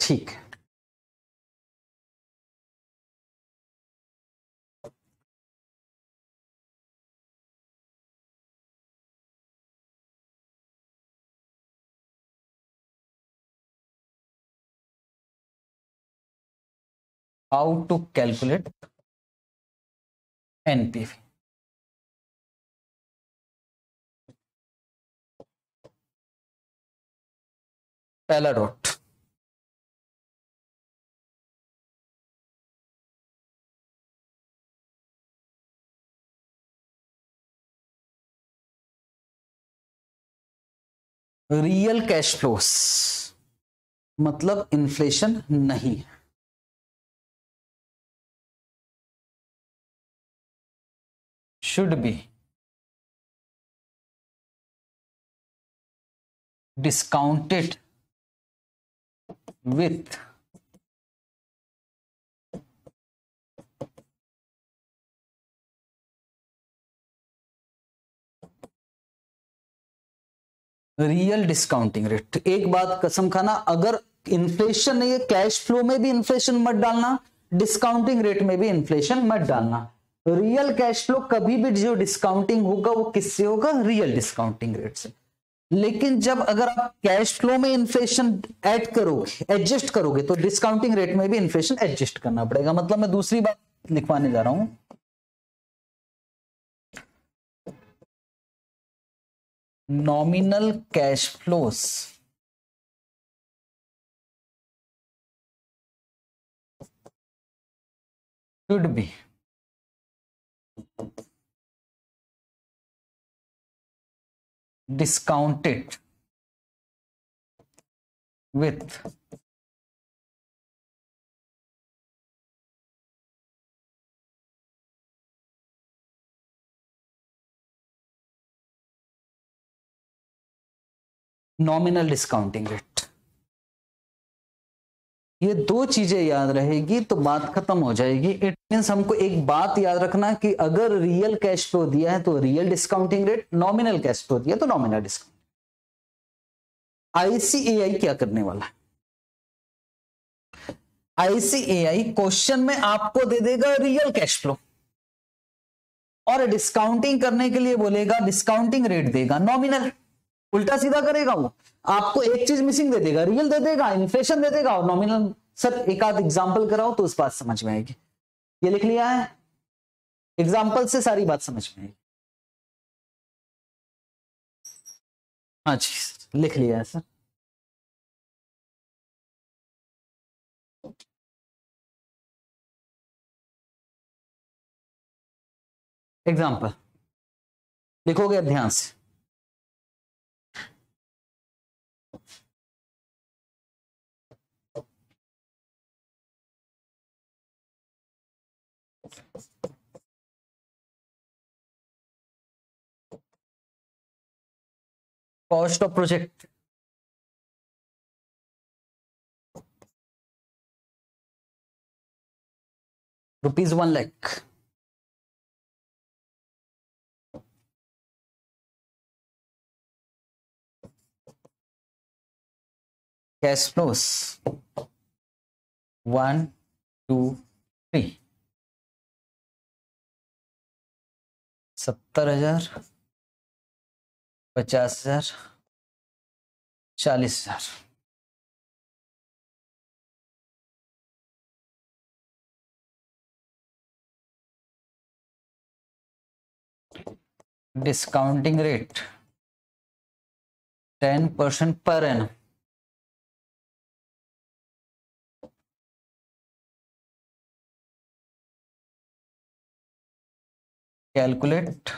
ठीक। How to calculate NPV. पहला डॉट रियल कैश फ्लोस मतलब इन्फ्लेशन नहीं है। Should be discounted with real discounting rate एक बात कसम खाना, अगर इन्फ्लेशन नहीं है कैश फ्लो में भी इन्फ्लेशन मत डालना डिस्काउंटिंग रेट में भी इन्फ्लेशन मत डालना। रियल कैश फ्लो कभी भी जो डिस्काउंटिंग होगा, वो किससे होगा? रियल डिस्काउंटिंग रेट से। लेकिन जब अगर आप कैश फ्लो में इन्फ्लेशन ऐड करोगे एडजस्ट करोगे तो डिस्काउंटिंग रेट में भी इन्फ्लेशन एडजस्ट करना पड़ेगा। मतलब मैं दूसरी बात लिखवाने जा रहा हूँ। Nominal cash flows should be discounted with nominal discounting rate ये दो चीज़ें याद रहेगी तो बात खत्म हो जाएगी। इट मीन हमको एक बात याद रखना कि अगर रियल कैश फ्लो दिया है तो real discounting rate nominal cash flow दिया तो नॉमिनल डिस्काउंट आईसीएआई क्या करने वाला है? आईसीएआई क्वेश्चन में आपको दे देगा रियल कैश फ्लो और डिस्काउंटिंग करने के लिए बोलेगा डिस्काउंटिंग रेट देगा नॉमिनल उल्टा सीधा करेगा वो। आपको एक चीज़ मिसिंग दे देगा रियल दे देगा इन्फ्लेशन दे देगा, और नॉमिनल सर एक आध एग्ज़ाम्पल कराओ तो उस बात समझ में आएगी। ये लिख लिया है? एग्ज़ाम्पल से सारी बात समझ में आएगी। हाँ जी, लिख लिया है सर एग्ज़ाम्पल लिखोगे ध्यान से? Cost of project. Rupees 1 lakh. Cash flows. 1 2 3 सत्तर हज़ार पचास हज़ार चालीस हज़ार। Discounting rate ten percent per annum calculate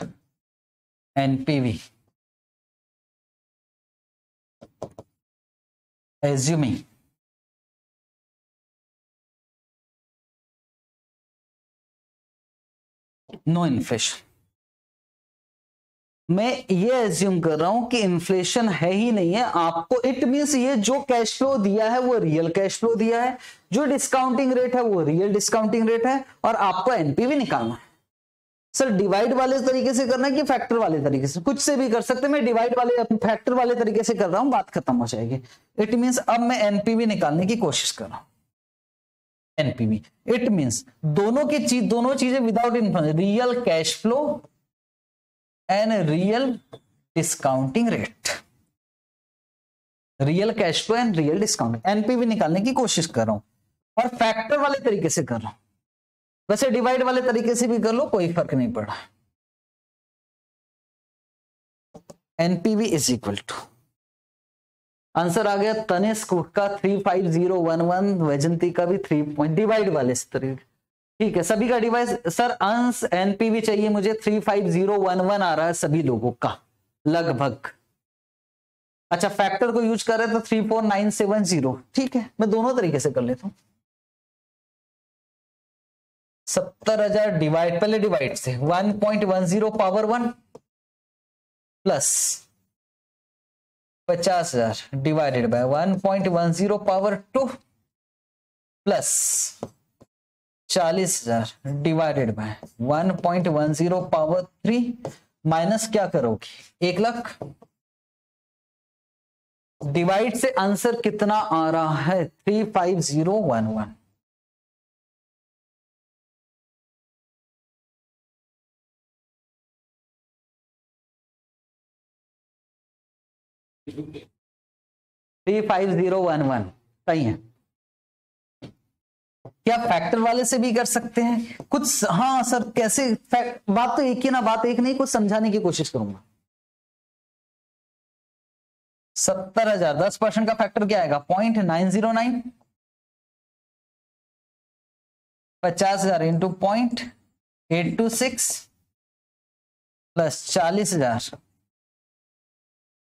NPV. assuming no inflation. मैं ये एज्यूम कर रहा हूँ कि इन्फ्लेशन है ही नहीं है। आपको इट मींस ये जो कैश फ्लो दिया है, वो रियल कैश फ्लो दिया है। जो डिस्काउंटिंग रेट है, वो रियल डिस्काउंटिंग रेट है। और आपको एनपीवी निकालना है। सर डिवाइड वाले तरीके से करना है कि फैक्टर वाले तरीके से? कुछ से भी कर सकते मैं डिवाइड वाले फैक्टर वाले तरीके से कर रहा हूँ, बात खत्म हो जाएगी। इट मींस अब मैं एनपीवी निकालने की कोशिश कर रहा हूँ। एनपीवी इट मींस दोनों की चीज़, दोनों चीज़ें without influence real cash flow and real discounting rate real cash flow and real discounting NPV निकालने की कोशिश कर रहा हूँ। और फैक्टर वाले तरीके से कर रहा हूँ। वैसे डिवाइड वाले तरीके से भी कर लो, कोई फ़र्क नहीं पड़ा। NPV is equal to answer आ गया तनिष्क का three five zero one one Vaijanti का भी थ्री पॉइंट डिवाइड वाले ठीक है, सभी का डिवाइस सर अंश एनपीवी चाहिए मुझे three five zero one one आ रहा है सभी लोगों का, लगभग। अच्छा फैक्टर को यूज़ कर रहे तो three four nine seven zero ठीक है, मैं दोनों तरीके से कर लेता हूँ। सत्तर हज़ार डिवाइड पहले डिवाइड से one point one zero power one plus पचास हज़ार divided by one point one zero power two plus चालीस हज़ार divided by one point one zero power three minus क्या करोगे? एक लाख? डिवाइड से आंसर कितना आ रहा है? Three five zero one one three five zero one one, सही है। क्या फैक्टर वाले से भी कर सकते हैं? कुछ हाँ सर, कैसे बात तो एक ही ना, बात एक नहीं, कुछ समझाने की कोशिश करूँगा। सत्तर हज़ार, दस परसेंट का फैक्टर क्या आएगा? Point nine zero nine. पचास हज़ार into point eight two six plus चालीस हज़ार।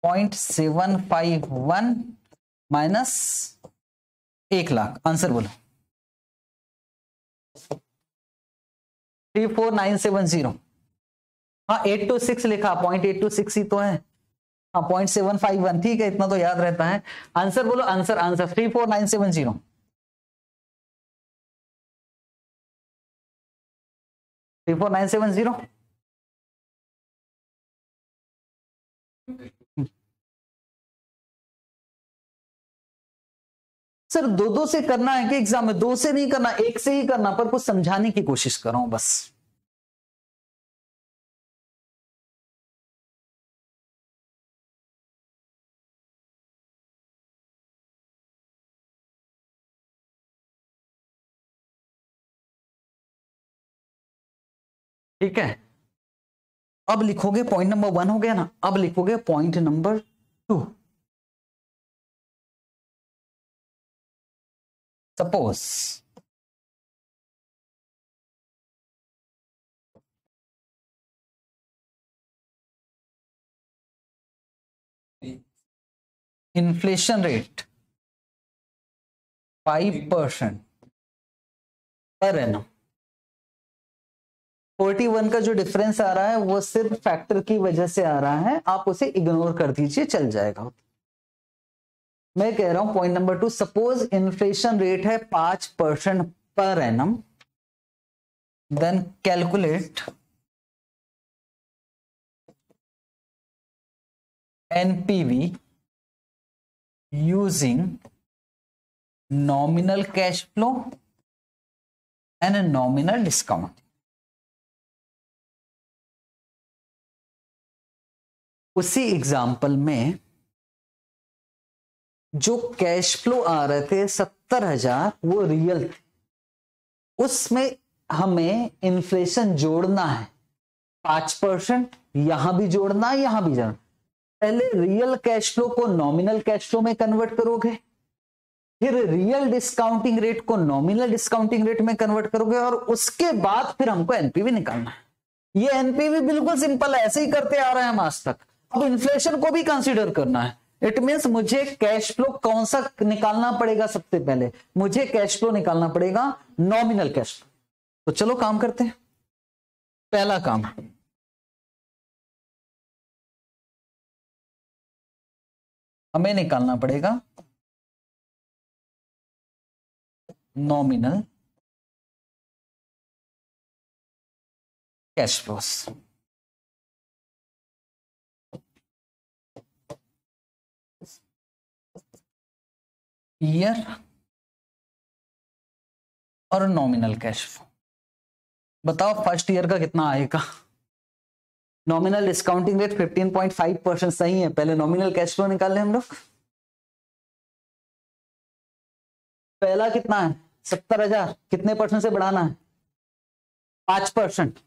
Point seven five one minus एक लाख। आंसर बोलो। Three four nine seven zero हाँ एट टू सिक्स लिखा पॉइंट एट टू सिक्स ही तो है। हाँ पॉइंट सेवन फाइव वन ठीक है, इतना तो याद रहता है। आंसर बोलो, answer answer three four nine seven zero three four nine seven zero sir दो दो से करना है कि एग्ज़ाम में दो से नहीं करना, एक से ही करना, पर कुछ समझाने की कोशिश कर, बस। ठीक है? अब लिखोगे पॉइंट नंबर वन हो गया ना, अब लिखोगे point number two Suppose inflation rate 5% per annum 41 का जो डिफरेंस आ रहा है, वो सिर्फ़ फैक्टर की वजह से आ रहा है। आप उसे इग्नोर कर दीजिए, चल जाएगा। मैं कह रहा हूँ point number two suppose inflation rate है पाँच percent per annum then calculate NPV using nominal cash flow and nominal discount उसी एग्ज़ाम्पल में जो कैश फ्लो आ रहे थे, सत्तर हज़ार, वो रियल थे। उसमें हमें इन्फ्लेशन जोड़ना है। पाँच परसेंट, यहाँ भी जोड़ना है यहाँ भी जोड़ना। पहले रियल कैश फ्लो को नॉमिनल कैश फ्लो में कन्वर्ट करोगे, फिर रियल डिस्काउंटिंग रेट को नॉमिनल डिस्काउंटिंग रेट में कन्वर्ट करोगे, और उसके बाद फिर हमको एनपीवी निकालना है। ये एनपीवी बिल्कुल सिंपल है, ऐसे ही करते आ रहे हैं हम आज तक। अब इन्फ्लेशन को भी कंसिडर करना है। इट मीन मुझे कैश फ्लो कौन सा निकालना पड़ेगा सबसे पहले? मुझे कैश फ्लो निकालना पड़ेगा नॉमिनल कैश फ्लो तो चलो काम करते हैं। पहला काम। हमें निकालना पड़ेगा नॉमिनल कैश फ्लोस ईयर और नॉमिनल कैश फ्लो बताओ फ़र्स्ट ईयर का कितना आएगा? नॉमिनल डिस्काउंटिंग रेट 15.5 परसेंट सही है। पहले नॉमिनल कैश फ्लो निकाल ले हम लोग। पहला कितना है? सत्तर हज़ार। कितने परसेंट से बढ़ाना है? पाँच percent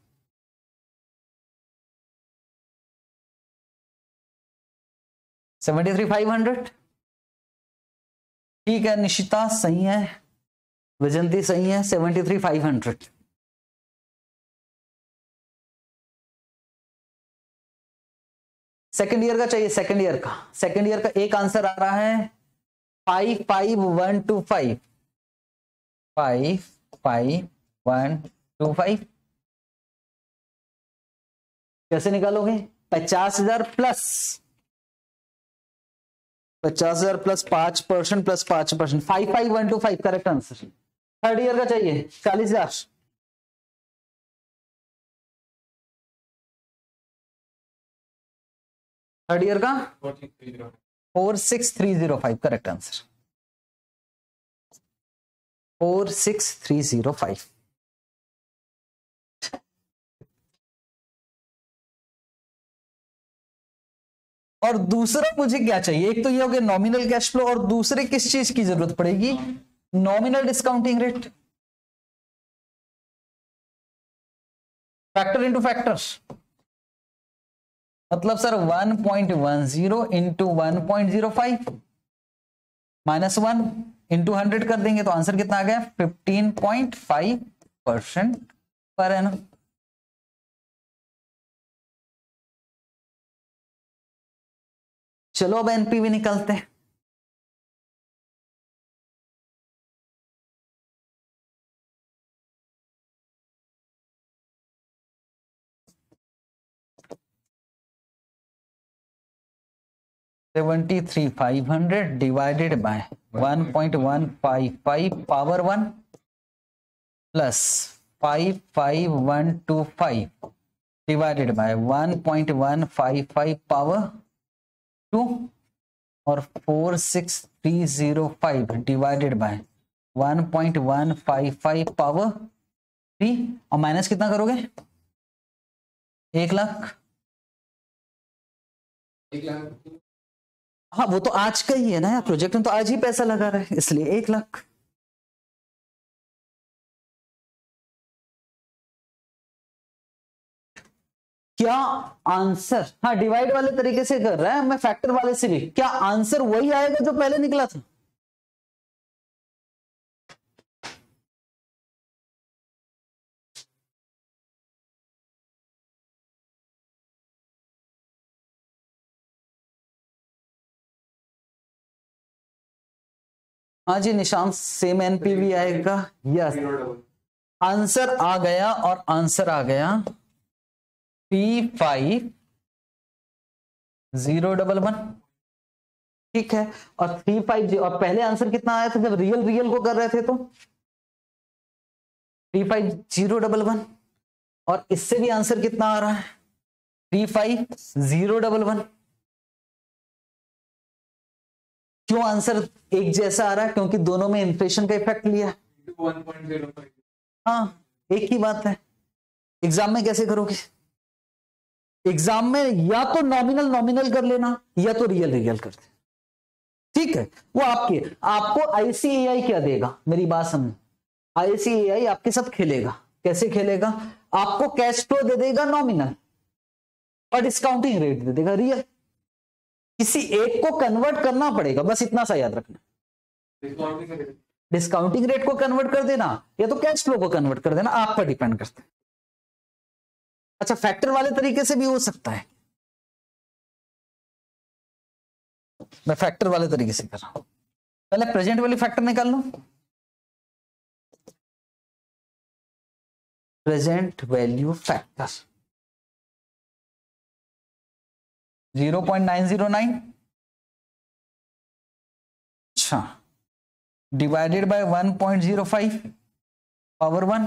seventy three five hundred ठीक है निशिता सही है? विजंती सही है? Seventy three five hundred second year का चाहिए सेकेंड ईयर का। सेकेंड ईयर का एक आंसर आ रहा है five five one two five five five one two five कैसे निकालोगे? पचास हज़ार प्लस पचास हज़ार प्लस पाँच परसेंट प्लस पाँच percent. Five five one two five correct answer third year का चाहिए, चालीस हज़ार। थर्ड ईयर का? Four six three zero five correct answer four six three zero five और दूसरा मुझे क्या चाहिए? एक तो ये हो गया नॉमिनल कैश फ्लो और दूसरे किस चीज़ की ज़रूरत पड़ेगी? Nominal discounting rate factor into factors मतलब sir 1.10 point one zero into one point zero five minus one into hundred कर देंगे तो आंसर कितना आ गया? 15.5 परसेंट पर एनम चलो अब एनपीवी निकलते हैं। Seventy three five hundred divided by one point one five five power one plus five five one two five divided by one point one five five power two और four six three zero five divided by one point one five five power three. और minus कितना करोगे? एक लाख। हाँ वो तो आज का ही है ना यार प्रोजेक्ट में तो आज ही पैसा लगा रहा है इसलिए एक लाख। क्या आंसर? हाँ डिवाइड वाले तरीके से कर रहा है मैं फैक्टर वाले से भी। क्या आंसर वही आएगा जो पहले निकला था? हाँ जी निशांत सेम एनपीवी आएगा। यस आंसर आ गया और आंसर आ गया। P five zero double one ठीक है? और थ्री फाइव जी और पहले आंसर कितना आया था जब रियल रियल को कर रहे थे तो? Three five zero double one और इससे भी आंसर कितना आ रहा है? Three five zero double one क्यों आंसर एक जैसा आ रहा है? क्योंकि दोनों में इन्फ्लेशन का इफ़ेक्ट लिया। हाँ एक ही बात है। एग्ज़ाम में कैसे करोगे? एग्ज़ाम में या तो नॉमिनल नॉमिनल कर लेना या तो रियल रियल कर देना। ठीक है? वो आपके आपको आईसीएआई क्या देगा? मेरी बात समझ। आईसीएआई आपके साथ खेलेगा। कैसे खेलेगा? आपको कैश फ्लो दे देगा नॉमिनल और डिस्काउंटिंग रेट दे देगा रियल किसी एक को कन्वर्ट करना पड़ेगा। बस इतना सा याद रखना। डिस्काउंटिंग रेट को कन्वर्ट कर देना या तो कैश फ्लो को कन्वर्ट कर देना आप पर डिपेंड करते हैं। अच्छा फैक्टर वाले तरीके से भी हो सकता है। मैं फैक्टर वाले तरीके से कर रहा हूँ। पहले प्रेजेंट वैल्यू फैक्टर निकाल लो। Present value factor zero point nine zero nine अच्छा। Divided by one point zero five power one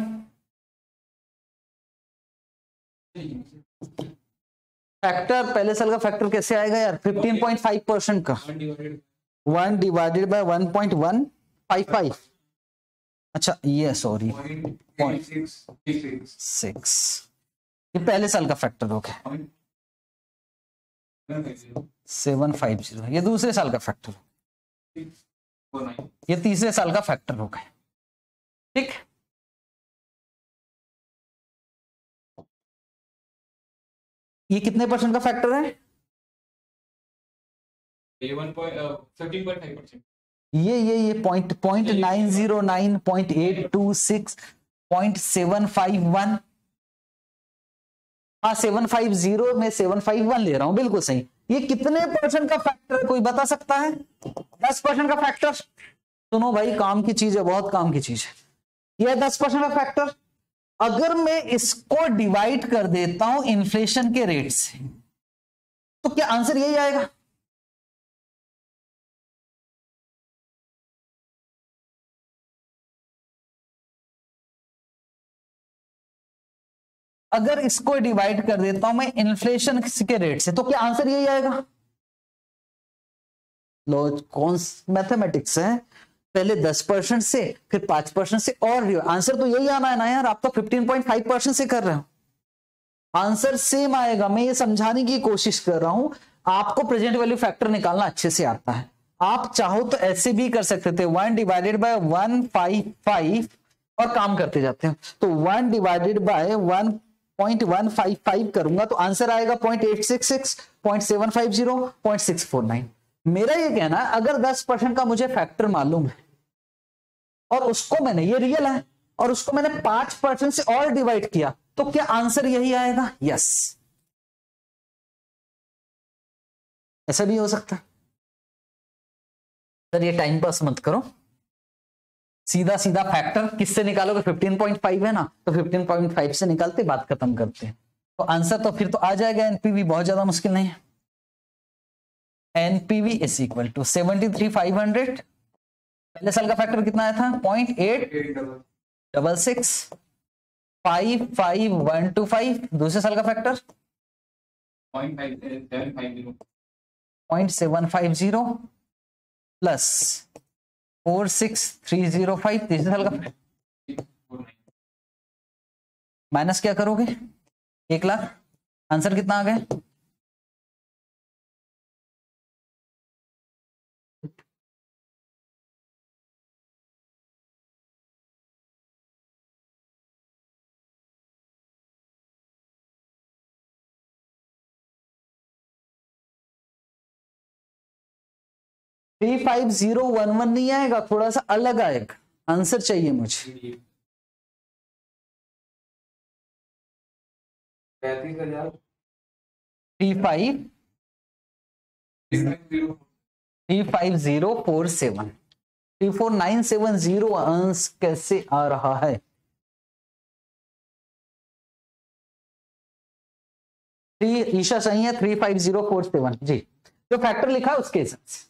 factor पहले साल का फैक्टर कैसे आएगा यार? फिफ्टीन पॉइंट फाइव परसेंट का। One divided by one point one five five अच्छा ये सॉरी सिक्स ये पहले साल का फैक्टर हो गया सेवन फाइव ज़ीरो ये दूसरे साल का फैक्टर ये तीसरे साल का फैक्टर हो गया ठीक? ये कितने परसेंट का फैक्टर है? ये ये ये point point nine zero nine point eight two six point seven five one हाँ सेवन फाइव ज़ीरो में सेवन फाइव वन ले रहा हूँ बिल्कुल सही। ये कितने परसेंट का फैक्टर कोई बता सकता है? दस परसेंट का फैक्टर सुनो भाई काम की चीज़ है बहुत काम की चीज़ है। यह दस परसेंट का फैक्टर अगर मैं इसको डिवाइड कर देता हूँ इन्फ्लेशन के रेट से तो क्या आंसर यही आएगा? अगर इसको डिवाइड कर देता हूँ मैं इन्फ्लेशन के रेट से तो क्या आंसर यही आएगा? लो कौन मैथमेटिक्स है? पहले दस परसेंट से, फिर पाँच परसेंट से और आंसर तो यही आना है ना यार, आप तो फिफ्टीन पॉइंट फाइव परसेंट से कर रहे हो। आंसर सेम आएगा। मैं ये समझाने की कोशिश कर रहा हूँ, आपको प्रेजेंट वैल्यू फैक्टर निकालना अच्छे से आता है। आप चाहो तो ऐसे भी कर सकते थे। One divided by one five five और काम करते जाते हैं। तो one divided by one point one five five करूँगा तो आंसर आएगा point eight six six point seven five zero point six four nine मेरा ये कहना है, अगर दस परसेंट का मुझे फैक्टर मालूम है, और उसको मैंने, ये रियल है, और उसको मैंने पाँच परसेंट से और डिवाइड किया तो क्या आंसर यही आएगा? यस ऐसा भी हो सकता सर, ये टाइम पास मत करो। सीधा सीधा फैक्टर किससे निकालोगे? 15.5 है ना? तो 15.5 से निकालते, बात खत्म करते हैं। तो आंसर तो फिर तो आ जाएगा एनपीवी बहुत ज़्यादा मुश्किल नहीं है। NPV is equal to seventy three five hundred पहले साल का फैक्टर कितना आया था? Point eight double six five five one two five दूसरे साल का factor point seven five zero plus four six three zero five तीसरे साल का माइनस क्या करोगे? एक लाख। आंसर कितना आ गया? Three five zero one one नहीं आएगा थोड़ा सा अलग आएगा। आंसर चाहिए मुझे। Three five three five zero four seven three four nine seven zero Ansh कैसे आ रहा है? ईशा सही है three five zero four seven जी। जो फैक्टर लिखा है उसके हिसाब से।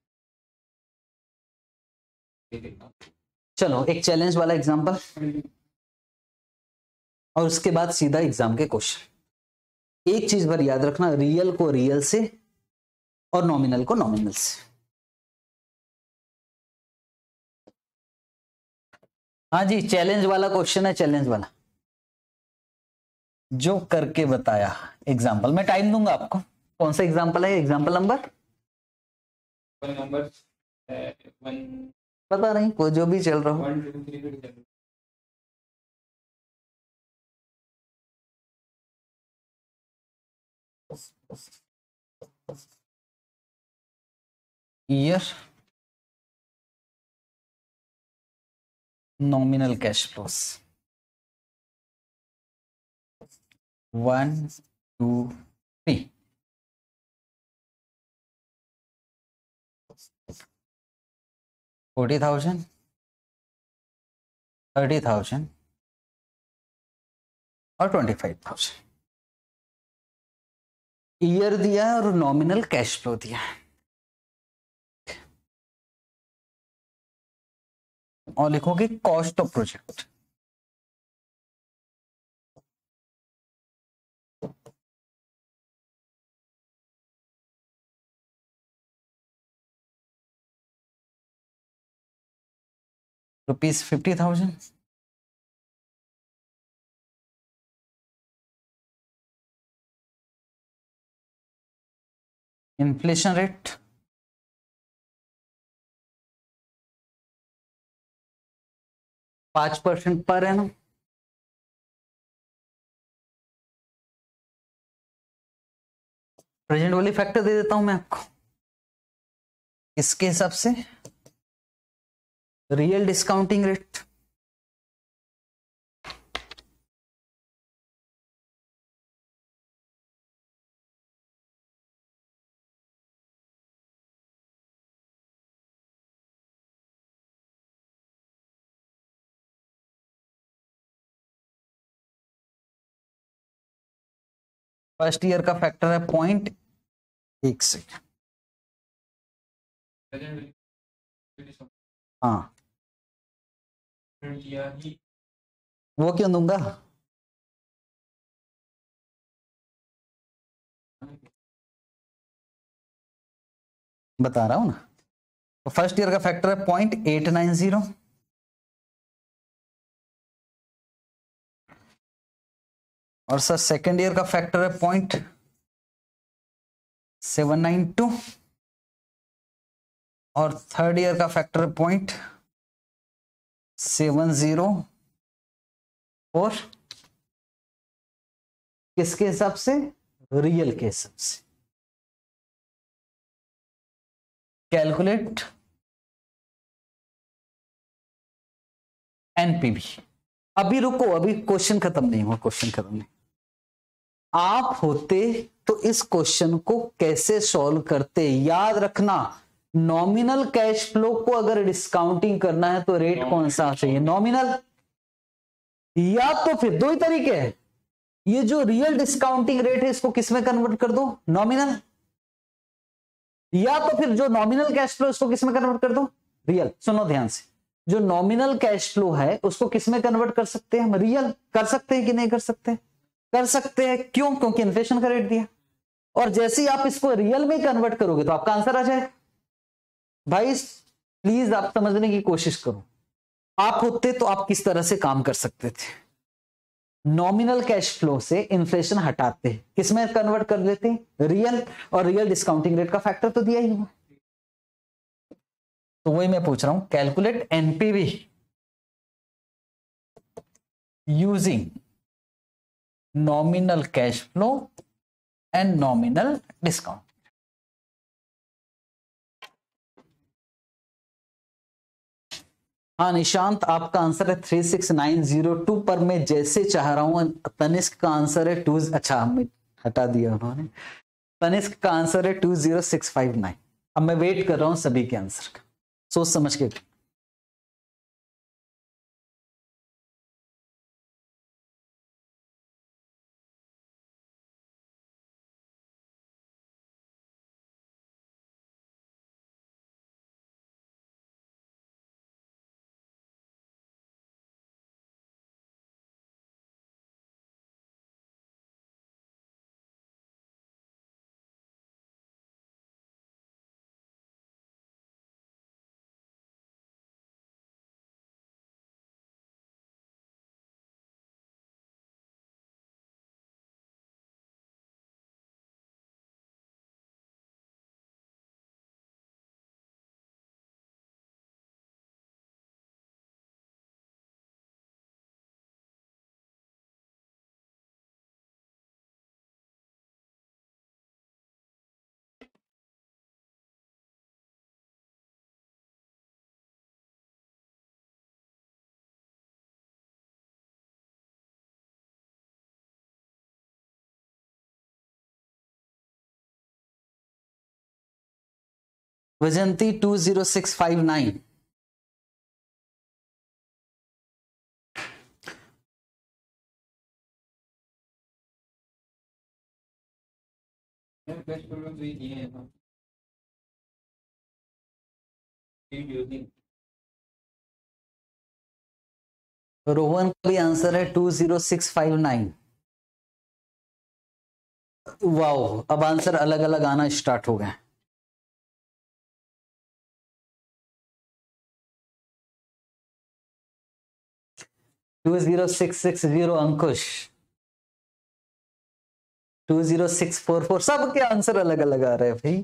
चलो, एक चैलेंज वाला एग्जांपल और उसके बाद सीधा एग्ज़ाम के क्वेश्चन एक चीज़ पर याद रखना रियल को रियल से और नॉमिनल को नॉमिनल से। हाँ जी चैलेंज वाला क्वेश्चन है चैलेंज वाला। जो करके बताया एग्ज़ाम्पल मैं टाइम दूँगा आपको। कौन सा एग्ज़ाम्पल है? एग्ज़ाम्पल नंबर नंबर पता नहीं कोई जो भी चल रहा हो। Yes nominal cash flows one two three forty thousand? Thirty thousand? और ट्वेंटी फाइव थाउज़ेंड? ईयर दिया है और नॉमिनल कैश फ्लो दिया है। और लिखोगे cost of project rupees fifty thousand inflation rate पाँच परसेंट पर है ना प्रेजेंट वाली फैक्टर दे देता हूँ मैं आपको। इसके हिसाब से real discounting rate. First year का फैक्टर है पॉइंट एक से हाँ। वो क्यों दूँगा? बता रहा हूँ ना। तो फ़र्स्ट ईयर का फैक्टर है पॉइंट एट नाइन ज़ीरो और सर सेकेंड ईयर का फैक्टर है पॉइंट सेवन नाइन टू और थर्ड ईयर का फैक्टर है पॉइंट सेवन ज़ीरो और किसके हिसाब से? रियल के हिसाब से। Calculate NPV. अभी रुको, अभी क्वेश्चन खत्म नहीं हुआ, क्वेश्चन खत्म नहीं। आप होते तो इस क्वेश्चन को कैसे सॉल्व करते? याद रखना नॉमिनल कैश फ्लो को अगर डिस्काउंटिंग करना है तो रेट कौन सा चाहिए? नॉमिनल या तो फिर दो ही तरीके हैं। ये जो रियल डिस्काउंटिंग रेट है इसको किसमें कन्वर्ट कर दो? नॉमिनल या तो फिर जो नॉमिनल कैश फ्लो इसको किसमें कन्वर्ट कर दो? रियल सुनो ध्यान से। जो नॉमिनल कैश फ्लो है उसको किसमें कन्वर्ट कर सकते हैं हम? रियल कर सकते हैं कि नहीं कर सकते? कर सकते हैं। क्यों? क्योंकि इन्फ्लेशन का रेट दिया। और जैसे ही आप इसको रियल में कन्वर्ट करोगे तो आपका आंसर आ जाएगा। भाई प्लीज़ आप समझने की कोशिश करो। आप होते तो आप किस तरह से काम कर सकते थे? नॉमिनल कैश फ्लो से इन्फ्लेशन हटाते। किसमें कन्वर्ट कर देते रियल और रियल डिस्काउंटिंग रेट का फैक्टर तो दिया ही हुआ। तो वही मैं पूछ रहा हूँ calculate NPV using nominal cash flow and nominal discount हाँ निशांत, आपका आंसर है three six nine zero two पर मैं जैसे चाह रहा हूँ, तनिष्क का आंसर है टू अच्छा हटा दिया उन्होंने। तनिष्क का आंसर है two zero six five nine अब मैं वेट कर रहा हूँ सभी के आंसर का। सोच समझ के। वजंती two zero six five nine. तो रोहन का भी आंसर है two zero six five nine. Wow, अब आंसर अलग अलग आना स्टार्ट हो गए two zero six six zero Ankush. Two zero six four four. सबके आंसर अलग अलग आ रहे हैं भाई।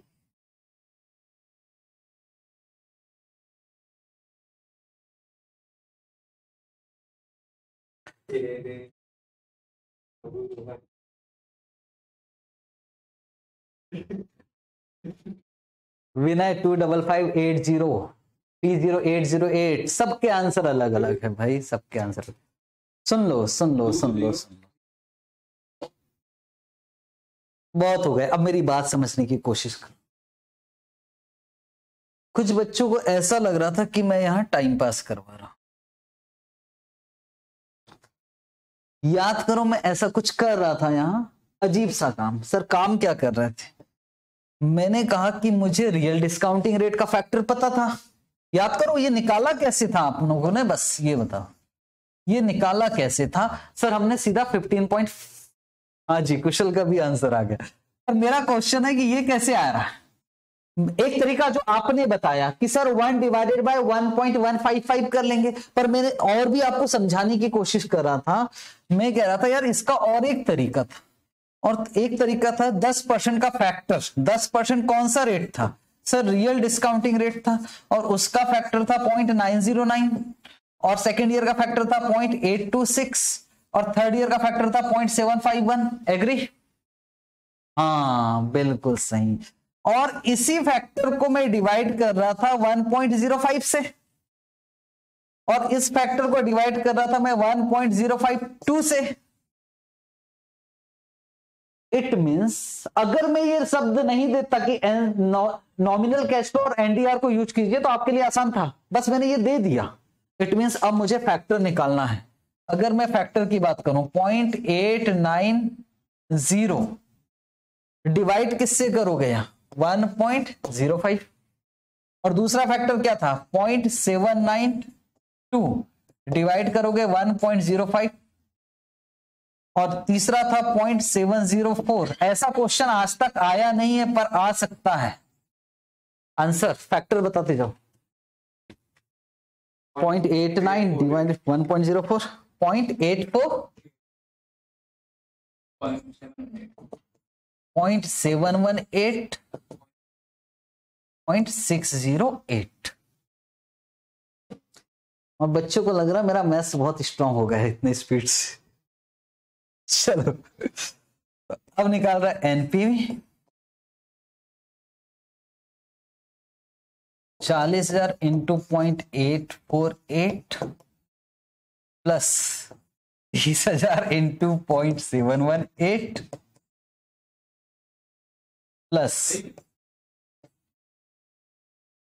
Vinay two double five eight zero. P zero eight zero eight. सबके आंसर अलग अलग है भाई सबके आंसर। सुन लो सुन लो सुन लो सुन लो। बहुत हो गए अब मेरी बात समझने की कोशिश कर। कुछ बच्चों को ऐसा लग रहा था कि मैं यहाँ टाइम पास करवा रहा हूँ। याद करो, मैं ऐसा कुछ कर रहा था यहाँ। अजीब सा काम। सर, काम क्या कर रहे थे? मैंने कहा कि मुझे रियल डिस्काउंटिंग रेट का फैक्टर पता था। याद करो, ये निकाला कैसे था आप लोगों ने? बस, ये बताओ। ये निकाला कैसे था? सर, हमने सीधा 15 पॉइंट हाँ जी, कुशल का भी आंसर आ गया। और मेरा क्वेश्चन है कि ये कैसे आ रहा है? एक तरीका जो आपने बताया कि sir one divided by one point one five five कर लेंगे, पर मैंने और भी आपको समझाने की कोशिश कर रहा था। मैं कह रहा था, यार, इसका और एक तरीका था। और एक तरीका था, दस परसेंट का फैक्टर दस परसेंट कौन सा रेट था? सर रियल डिस्काउंटिंग रेट था, और उसका फैक्टर था पॉइंट नाइन ज़ीरो नाइन और सेकेंड ईयर का फैक्टर था पॉइंट एट टू सिक्स और थर्ड ईयर का फैक्टर था point seven five one agree हाँ बिल्कुल सही। और इसी फैक्टर को मैं डिवाइड कर रहा था 1.05 से। और इस फैक्टर को डिवाइड कर रहा था मैं 1.052 से। इट मींस अगर मैं ये शब्द नहीं देता कि नॉमिनल कैश फ्लो और एनडीआर को यूज़ कीजिए तो आपके लिए आसान था। बस मैंने ये दे दिया। इट मींस अब मुझे फैक्टर निकालना है। अगर मैं फैक्टर की बात करूँ point eight nine zero divide किससे करोगे यहाँ? 1.05 और दूसरा फैक्टर क्या था? 0.792 डिवाइड करोगे 1.05 और तीसरा था 0.704 ऐसा क्वेश्चन आज तक आया नहीं है, पर आ सकता है। आंसर फैक्टर बताते जाओ। 0.89 divide 1.04 0.84 point seven one eight point six zero eight और बच्चों को लग रहा मेरा मैथ्स बहुत स्ट्रांग हो गया है इतने स्पीड से। चलो। अब निकाल रहा है एनपीवी चालीस हज़ार into point eight four eight plus बीस हज़ार into point seven one eight plus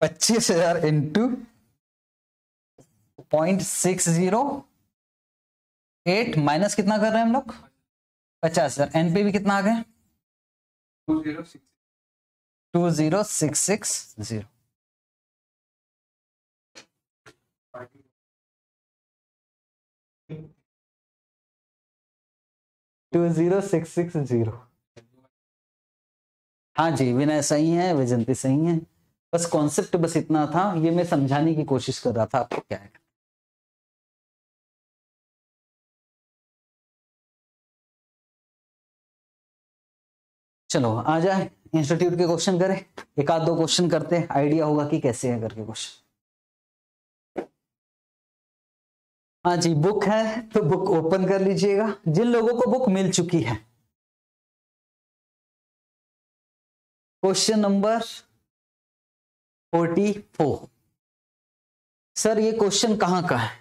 पच्चीस हज़ार into point six zero eight minus कितना कर रहे हैं हम लोग? पचास हज़ार। एन पे भी कितना आ गया? Two zero six six zero two zero six six zero. हाँ जी, विनय सही है विजंती सही है। बस कॉन्सेप्ट बस इतना था, ये मैं समझाने की कोशिश कर रहा था आपको क्या है। चलो, आ जाए इंस्टीट्यूट के क्वेश्चन करें, एक आध दो क्वेश्चन करते हैं आइडिया होगा कि कैसे है करके क्वेश्चन हाँ जी बुक है तो बुक ओपन कर लीजिएगा। जिन लोगों को बुक मिल चुकी है। Question number forty four sir ये क्वेश्चन कहाँ का है?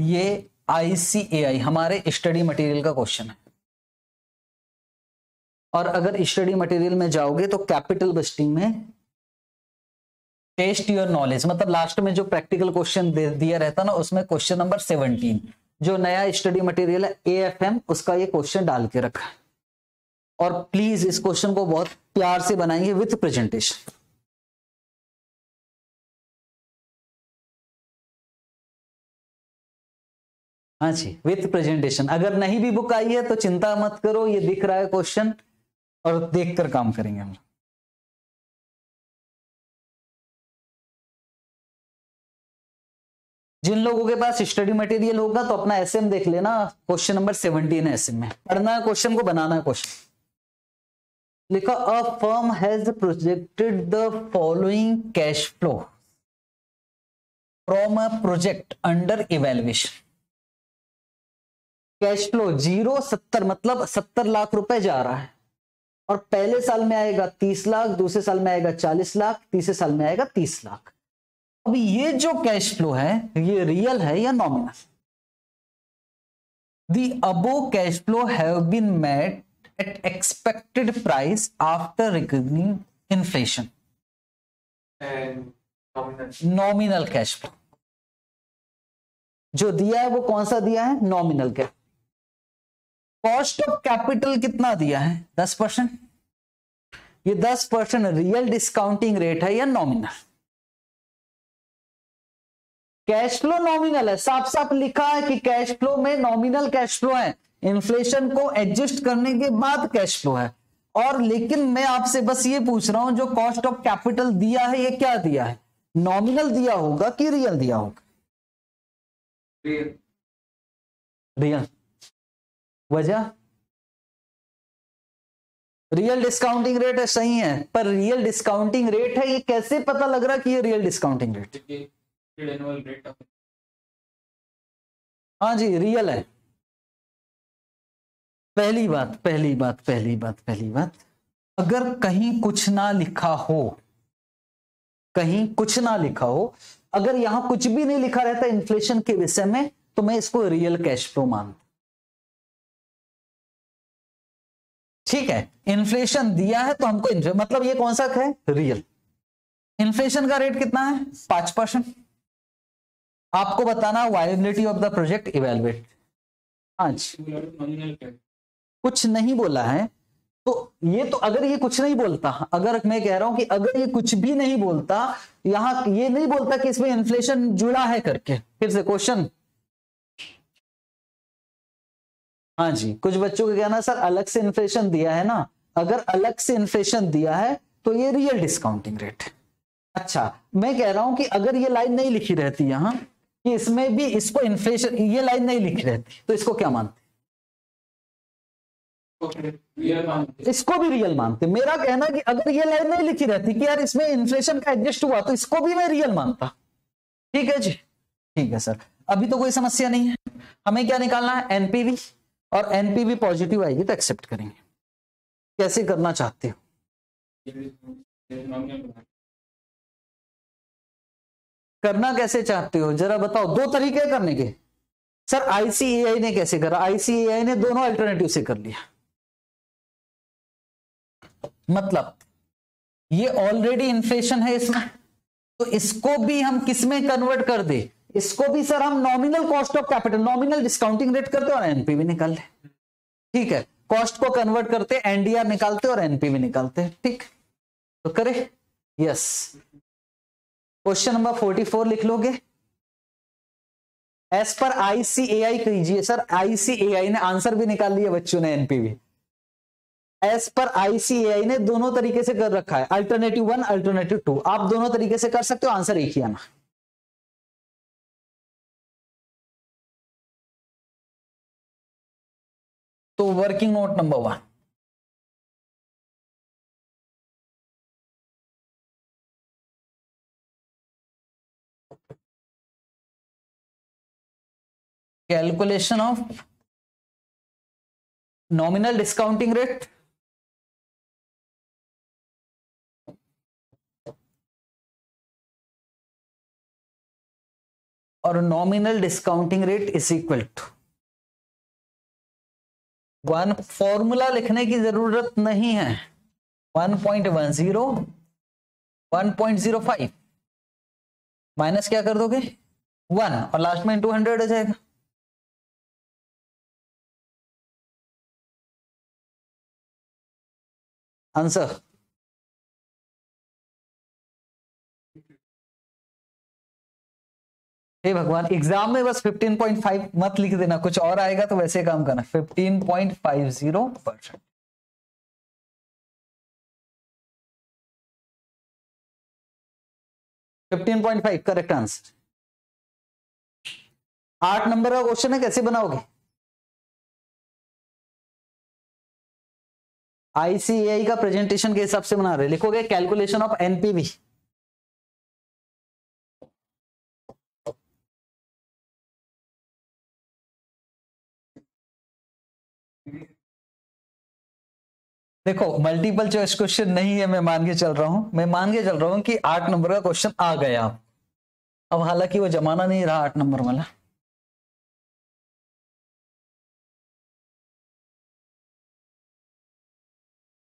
ये आईसीएआई हमारे स्टडी मटेरियल का क्वेश्चन है। और अगर स्टडी मटेरियल में जाओगे तो कैपिटल बस्टिंग में टेस्ट योर नॉलेज मतलब लास्ट में जो प्रैक्टिकल क्वेश्चन दिया रहता ना, उसमें क्वेश्चन नंबर सेवनटीन जो नया स्टडी मटेरियल है ए एफ़ एम उसका ये क्वेश्चन डाल के रखा। है और प्लीज़ इस क्वेश्चन को बहुत प्यार से बनाएँगे विथ प्रेजेंटेशन हाँ जी विथ प्रेजेंटेशन अगर नहीं भी बुक आई है तो चिंता मत करो, ये दिख रहा है क्वेश्चन और देखकर काम करेंगे हम। जिन लोगों के पास स्टडी मटेरियल होगा तो अपना एसएम देख लेना। क्वेश्चन नंबर सेवनटीन है एसएम में। पढ़ना है क्वेश्चन को, बनाना है क्वेश्चन लिखा a firm has projected the following cash flow from a project under evaluation cash flow zero सत्तर मतलब सत्तर लाख रुपए जा रहा है। और पहले साल में आएगा तीस लाख, दूसरे साल में आएगा चालीस लाख, तीसरे साल में आएगा तीस लाख। अब ये जो कैश फ्लो है ये रियल है या nominal the above cash flow have been made at expected price after recording inflation nominal cash flow जो दिया है वो कौन सा दिया है? Nominal cash cost of capital कितना दिया है? दस परसेंट? ये दस परसेंट रियल डिस्काउंटिंग रेट है या नॉमिनल कैश फ्लो नॉमिनल है। साफ़ साफ़ लिखा है कि कैश फ्लो में नॉमिनल कैश फ्लो है। इन्फ्लेशन को एडजस्ट करने के बाद कैश फ्लो है। और लेकिन मैं आपसे बस ये पूछ रहा हूँ जो कॉस्ट ऑफ़ कैपिटल दिया है ये क्या दिया है? नॉमिनल दिया होगा कि रियल दिया होगा? Real. रियल वजह? रियल डिस्काउंटिंग रेट है सही है पर रियल डिस्काउंटिंग रेट है ये कैसे पता लग रहा कि ये रियल डिस्काउंटिंग रेट हाँ जी रियल है। पहली बात पहली बात पहली बात पहली बात। अगर कहीं कुछ ना लिखा हो, कहीं कुछ ना लिखा हो, अगर यहाँ कुछ भी नहीं लिखा रहता इन्फ्लेशन के विषय में तो मैं इसको रियल कैश फ्लो मानता ठीक है इन्फ्लेशन दिया है तो हमको मतलब ये कौन सा है? रियल इन्फ्लेशन का रेट कितना है? पाँच परसेंट। आपको बताना viability of the project evaluate जी कुछ नहीं बोला है तो ये तो अगर ये कुछ नहीं बोलता, अगर मैं कह रहा हूँ कि अगर ये कुछ भी नहीं बोलता, यहाँ ये नहीं बोलता कि इसमें इन्फ्लेशन जुड़ा है करके, फिर से क्वेश्चन हाँ जी, कुछ बच्चों का कहना सर, अलग से इन्फ्लेशन दिया है ना, अगर अलग से इन्फ्लेशन दिया है तो ये रियल डिस्काउंटिंग रेट है अच्छा मैं कह रहा हूँ कि अगर ये लाइन नहीं लिखी रहती यहाँ कि इसमें भी इसको इन्फ्लेशन ये लाइन नहीं लिखी रहती। तो इसको क्या मानते रियल मानते इसको भी रियल मानते मेरा कहना कि अगर ये लाइन नहीं लिखी रहती कि यार इसमें इन्फ्लेशन का एडजस्ट हुआ तो इसको भी मैं रियल मानता। ठीक है जी? ठीक है सर अभी तो कोई समस्या नहीं है। हमें क्या निकालना है? एनपीवी और एनपीवी पॉजिटिव आएगी तो एक्सेप्ट करेंगे। कैसे करना चाहते हो। करना कैसे चाहते हो? जरा बताओ, दो तरीके करने के। सर आईसीएआई ने कैसे करा? आईसीएआई ने दोनों अल्टरनेटिव से कर लिया। मतलब ये ऑलरेडी इन्फ्लेशन है इसमें। तो इसको भी हम किसमें कन्वर्ट कर दे? इसको भी सर हम nominal cost of capital nominal discounting rate करते और एनपीवी निकाल ले। ठीक है कॉस्ट को कन्वर्ट करते एनडीआर निकालते और एनपीवी निकालते ठीक तो करे? Yes question number forty four लिख लोगे? एस पर आईसीएआई कीजिए। सर आईसीएआई ने आंसर भी निकाल लिया बच्चों ने एनपीवी एस पर आईसीएआई ने दोनों तरीके से कर रखा है। अल्टरनेटिव वन अल्टरनेटिव टू आप दोनों तरीके से कर सकते हो, आंसर एक ही आना। तो working note number one calculation of nominal discounting rate. और nominal discounting rate is equal to one formula लिखने की ज़रूरत नहीं है। 1.10 1.05 माइनस क्या कर दोगे? वन और लास्ट में टू हंड्रेड हो जाएगा। आंसर हे भगवान एग्ज़ाम में बस 15.5 मत लिख देना, कुछ और आएगा तो वैसे काम करना 15.50 percent fifteen point five correct answer आठ नंबर का क्वेश्चन है, कैसे बनाओगे? आईसीएआई का प्रेजेंटेशन के हिसाब से बना रहे लिखोगे कैलकुलेशन ऑफ़ एनपीवी देखो मल्टीपल चॉइस क्वेश्चन नहीं है, मैं मान के चल रहा हूँ। मैं मान के चल रहा हूँ कि आठ नंबर का क्वेश्चन आ गया। अब हालाँकि वो जमाना नहीं रहा आठ नंबर वाला।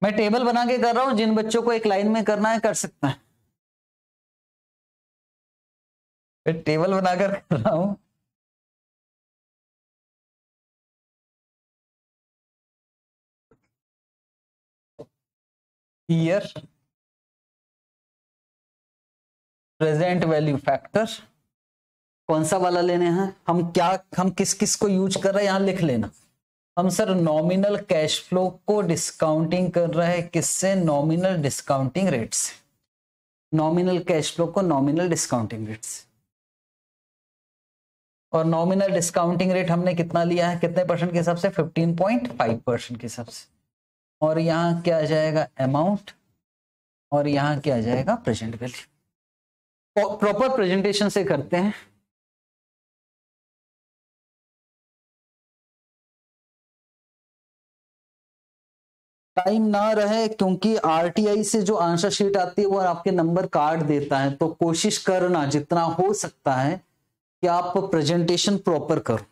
मैं टेबल बना के कर रहा हूँ, जिन बच्चों को एक लाइन में करना है, कर सकता है। मैं टेबल बनाकर कर रहा हूँ। ईयर प्रेजेंट वैल्यू फैक्टर कौन सा वाला लेने हैं? हम क्या, हम किस किस को यूज़ कर रहे हैं, यहाँ लिख लेना। हम सर नॉमिनल कैश फ्लो को डिस्काउंटिंग कर रहे हैं। किससे? नॉमिनल डिस्काउंटिंग रेट से। नॉमिनल कैश फ्लो को नॉमिनल डिस्काउंटिंग रेट से। और नॉमिनल डिस्काउंटिंग रेट हमने कितना लिया है? कितने परसेंट के हिसाब से? 15.5 परसेंट के हिसाब से। और यहाँ क्या आ जाएगा? अमाउंट और यहाँ क्या आ जाएगा? प्रेजेंट वैल्यू प्रॉपर प्रेजेंटेशन से करते हैं। टाइम ना रहे, क्योंकि आरटीआई से जो आंसर शीट आती है, वो आपके नंबर कार्ड देता है। तो कोशिश करना, जितना हो सकता है, कि आप प्रेजेंटेशन प्रॉपर करो,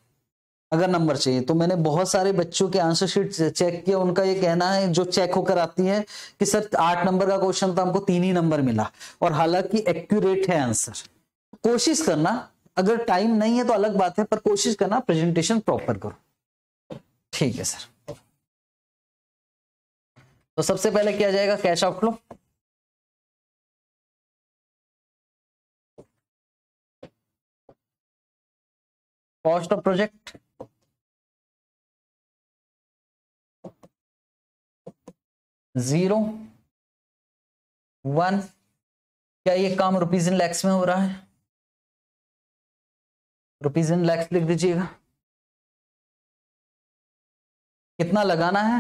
अगर नंबर चाहिए। तो मैंने बहुत सारे बच्चों के आंसर शीट चेक किया, उनका ये कहना है, जो चेक होकर आती है, कि सर, आठ नंबर का क्वेश्चन था, हमको तीन ही नंबर मिला, और हालाँकि एक्यूरेट है आंसर कोशिश करना, अगर टाइम नहीं है तो अलग बात है, पर कोशिश करना प्रेजेंटेशन प्रॉपर करो। ठीक है, सर। तो सबसे पहले किया जाएगा? Cash outflow cost of project zero one क्या ये काम रुपीज़ इन लैक्स में हो रहा है? रुपीज़ इन लैक्स लिख दीजिएगा। कितना लगाना है?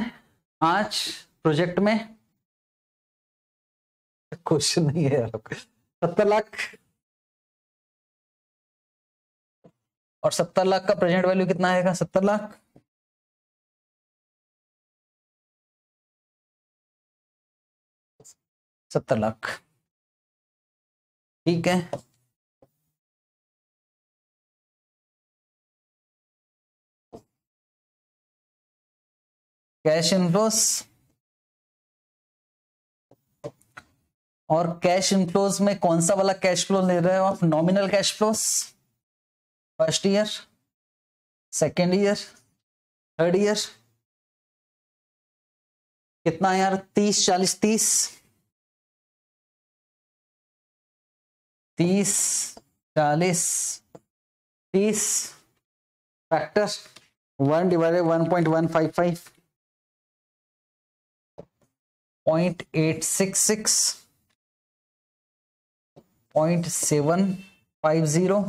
आज प्रोजेक्ट में? क्वेश्चन नहीं है यार। सत्तर लाख? और सत्तर लाख का प्रेजेंट वैल्यू कितना आएगा? सत्तर लाख? सत्तर लाख। ठीक है। Cash inflows? और कैश इनफ्लोज में कौन सा वाला कैश फ्लो ले रहे हो आप? Nominal cash flows first year second year third year कितना यार? तीस, चालीस, तीस? तीस, चालीस, तीस? Factor one divided one point one five five point eight six six point seven five zero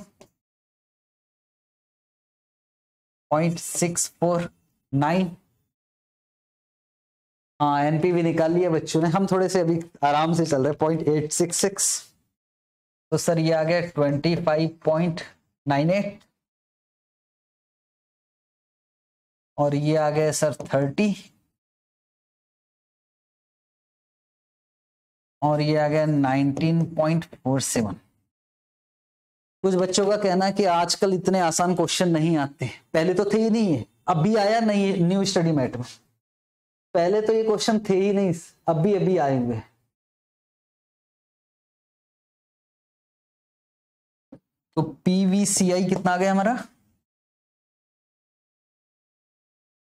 point six four nine हाँ एनपीवी निकाल लिया बच्चों ने। हम थोड़े से अभी आराम से चल रहे पॉइंट एट सिक्स सिक्स तो सर, ये आ गया twenty five point nine eight और ये आ गया सर थर्टी और ये आ गया नाइनटीन पॉइंट फोर सेवन। कुछ बच्चों का कहना है कि आजकल इतने आसान क्वेश्चन नहीं आते। पहले तो थे ही नहीं है अब भी आया नहीं न्यू स्टडी मैट में पहले तो ये क्वेश्चन थे ही नहीं। अब भी अभी आए हुए तो पीवीसीआई कितना आ गया हमारा?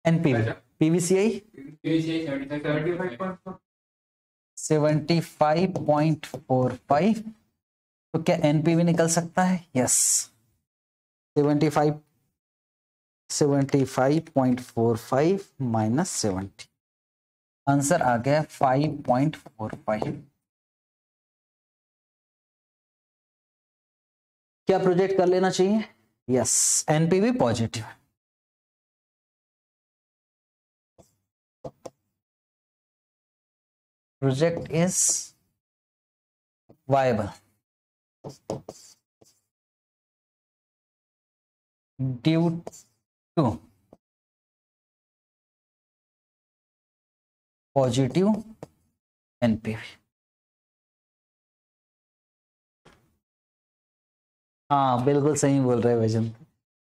NPV PVCI seventy five point four five तो क्या एनपीवी निकल सकता है? Yes seventy five seventy five point four five minus seventy. Answer आ गया फाइव पॉइंट फोर फाइव। क्या प्रोजेक्ट कर लेना चाहिए? Yes NPV positive project is viable due to positive NPV. हाँ बिल्कुल सही बोल रहे हैं वज़न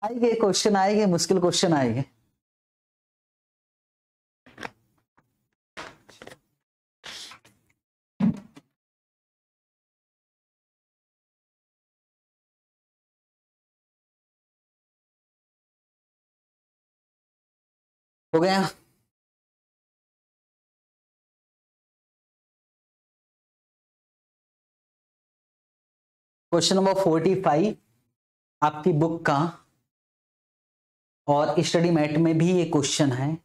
आएँगे, क्वेश्चन आएँगे, मुश्किल क्वेश्चन आएँगे। हो गया। क्वेश्चन नंबर फोर्टी फाइव आपकी बुक का और स्टडी मैट में भी ये क्वेश्चन है।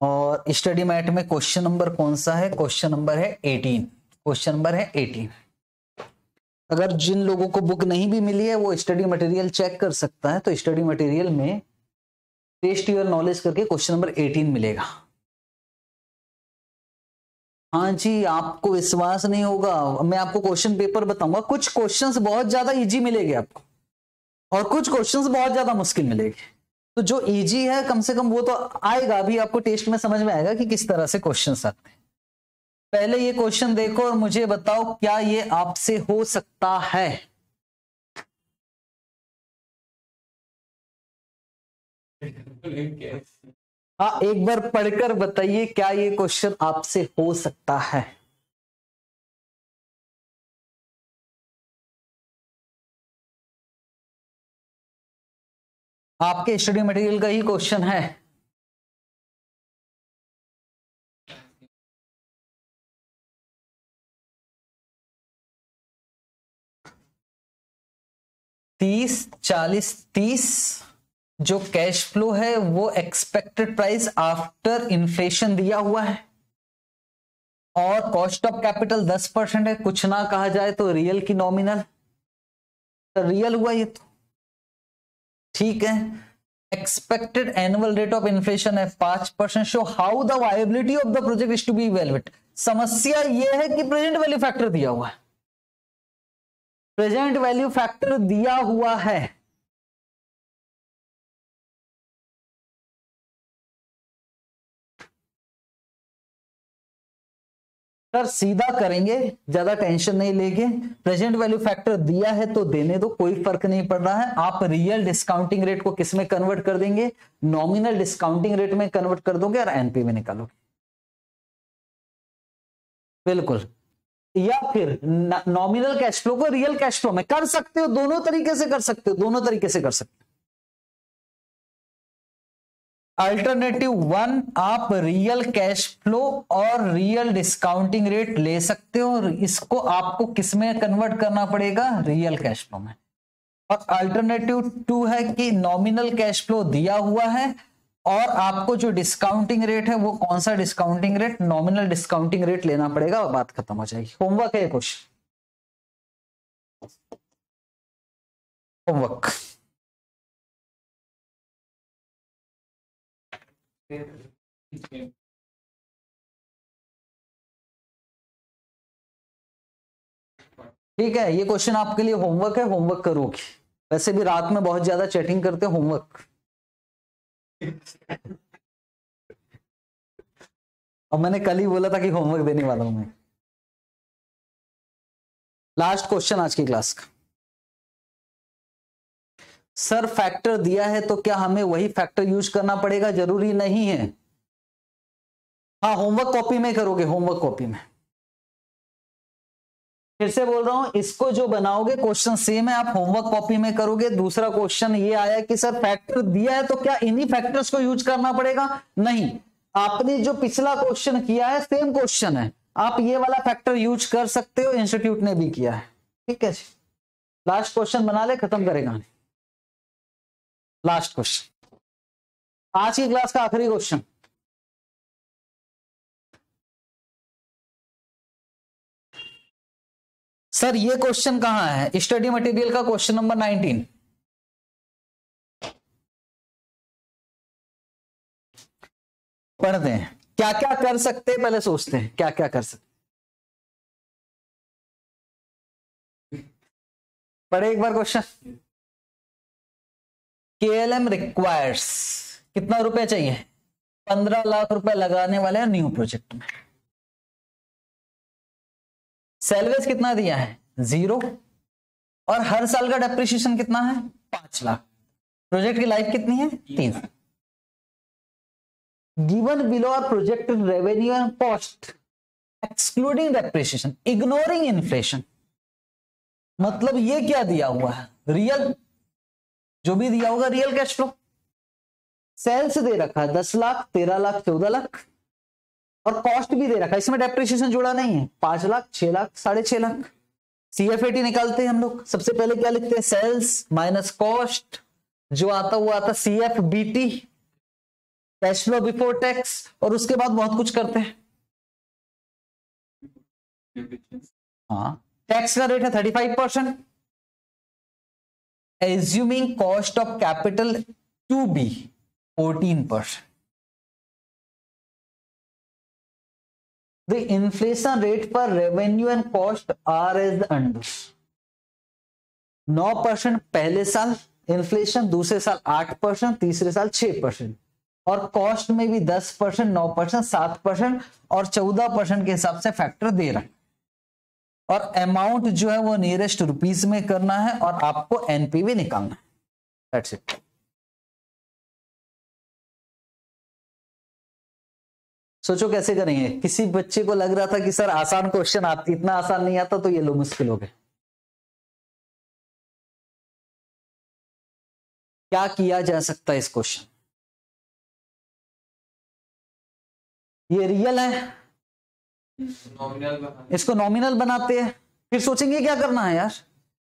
और स्टडी मैट में क्वेश्चन नंबर कौन सा है? क्वेश्चन नंबर है एटीन क्वेश्चन नंबर है एटीन अगर जिन लोगों को बुक नहीं भी मिली है, वो स्टडी मटेरियल चेक कर सकता है। तो स्टडी मटेरियल में टेस्ट योर नॉलेज करके क्वेश्चन नंबर 18 मिलेगा। हाँ जी, आपको विश्वास नहीं होगा। मैं आपको क्वेश्चन पेपर बताऊँगा। कुछ क्वेश्चंस बहुत ज़्यादा इजी मिलेंगे आपको। और कुछ क्वेश्चंस बहुत ज़्यादा मुश्किल मिलेंगे। तो जो इजी है, कम से कम वो तो आएगा। अभी आपको टेस्ट में समझ में आएगा कि किस तरह से क्वेश्चन आते हैं। पहले ये क्वेश्चन देखो और मुझे बताओ, क्या ये आपसे हो सकता है? हाँ एक बार पढ़कर बताइए, क्या ये क्वेश्चन आपसे हो सकता है? आपके स्टडी मटेरियल का ही क्वेश्चन है। तीस, चालीस, तीस? जो कैश फ्लो है, वो एक्सपेक्टेड प्राइस आफ्टर इन्फ्लेशन दिया हुआ है। और कॉस्ट ऑफ़ कैपिटल 10 परसेंट है, कुछ ना कहा जाए तो रियल की नॉमिनल तो रियल हुआ ये तो। ठीक है। Expected annual rate of inflation है पाँच percent. Show how the viability of the project is to be evaluate समस्या ये है कि प्रेजेंट वैल्यू फैक्टर दिया हुआ है। प्रेजेंट वैल्यू फैक्टर दिया हुआ है। सर, सीधा करेंगे, ज़्यादा टेंशन नहीं लेंगे। प्रेजेंट वैल्यू फैक्टर दिया है तो देने दो, कोई फ़र्क नहीं पड़ रहा है। आप रियल डिस्काउंटिंग रेट को किसमें कन्वर्ट कर देंगे? नॉमिनल डिस्काउंटिंग रेट में कन्वर्ट कर दोगे और एनपी में निकालोगे। बिल्कुल। या फिर नॉमिनल कैश फ्लो को रियल कैश फ्लो में कर सकते हो, दोनों तरीके से कर सकते हो, दोनों तरीके से कर सकते हो। अल्टरनेटिव वन आप रियल कैश फ्लो और रियल डिस्काउंटिंग रेट ले सकते हो इसको आपको किसमें कन्वर्ट करना पड़ेगा? रियल कैश फ्लो में। और अल्टरनेटिव टू है कि नॉमिनल कैश फ्लो दिया हुआ है और आपको जो डिस्काउंटिंग रेट है, वो कौन सा discounting rate nominal discounting rate लेना पड़ेगा और बात खत्म हो जाएगी। होमवर्क है क्वेश्चन होमवर्क ठीक है, ये क्वेश्चन आपके लिए होमवर्क है होमवर्क करोगे। वैसे भी रात में बहुत ज़्यादा चैटिंग करते हो होमवर्क और मैंने कल ही बोला था कि होमवर्क देने वाला हूँ मैं। लास्ट क्वेश्चन आज की क्लास का। सर फैक्टर दिया है तो क्या हमें वही फैक्टर यूज़ करना पड़ेगा? ज़रूरी नहीं है। हाँ होमवर्क कॉपी में करोगे, होमवर्क कॉपी में। फिर से बोल रहा हूँ, इसको जो बनाओगे, क्वेश्चन सेम है, आप होमवर्क कॉपी में करोगे। दूसरा क्वेश्चन ये आया कि सर फैक्टर दिया है तो क्या इन्हीं फैक्टर्स को यूज़ करना पड़ेगा? नहीं। आपने जो पिछला क्वेश्चन किया है, सेम क्वेश्चन है। आप ये वाला फैक्टर यूज़ कर सकते हो, इंस्टीट्यूट ने भी किया है। ठीक है जी। लास्ट क्वेश्चन बना ले, खत्म करेगा। लास्ट क्वेश्चन आज की क्लास का आखिरी क्वेश्चन सर ये क्वेश्चन कहाँ है? स्टडी मटेरियल का क्वेश्चन नंबर 19 पढ़ते हैं। क्या क्या कर सकते हैं? पहले सोचते हैं। क्या क्या कर सकते पढ़े एक बार क्वेश्चन केएलएम रिक्वायर्स कितना रुपए चाहिए? पंद्रह लाख रुपए लगाने वाले हैं न्यू प्रोजेक्ट में। सेलवेज कितना दिया है? ज़ीरो और हर साल का डेप्रिसिएशन कितना है? पाँच लाख। प्रोजेक्ट की लाइफ कितनी है? तीन। Given below are project revenue and cost excluding depreciation ignoring inflation मतलब ये क्या दिया हुआ है? रियल जो भी दिया होगा रियल कैश फ्लो सेल्स दे रखा है दस लाख तेरह लाख चौदह लाख। और कॉस्ट भी दे रखा। है इसमें डेप्रिसिएशन जुड़ा नहीं है। पाँच लाख छह लाख साढ़े छह लाख। सीएफएटी निकालते हैं हम लोग। सबसे पहले क्या लिखते हैं? सेल्स माइनस कॉस्ट जो आता हुआ आता C F B T cash flow before tax और उसके बाद बहुत कुछ करते हैं। हाँ। टैक्स का रेट है thirty five percent assuming cost of capital to be fourteen percent the inflation rate for revenue and cost are as under नौ परसेंट पहले साल इन्फ्लेशन दूसरे साल आठ परसेंट, तीसरे साल छह परसेंट. और कॉस्ट में भी दस परसेंट, नौ परसेंट, सात परसेंट और चौदह परसेंट के हिसाब से फैक्टर दे रहा है। और अमाउंट जो है वो नियरेस्ट रुपीज़ में करना है और आपको एनपीवी निकालना है। दैट्स इट सोचो कैसे करेंगे? किसी बच्चे को लग रहा था कि, सर, आसान क्वेश्चन आती इतना आसान नहीं आता तो ये लो मुश्किल हो गए। क्या किया जा सकता है इस क्वेश्चन ये रियल है। इसको नॉमिनल बनाते हैं। फिर सोचेंगे क्या करना है यार?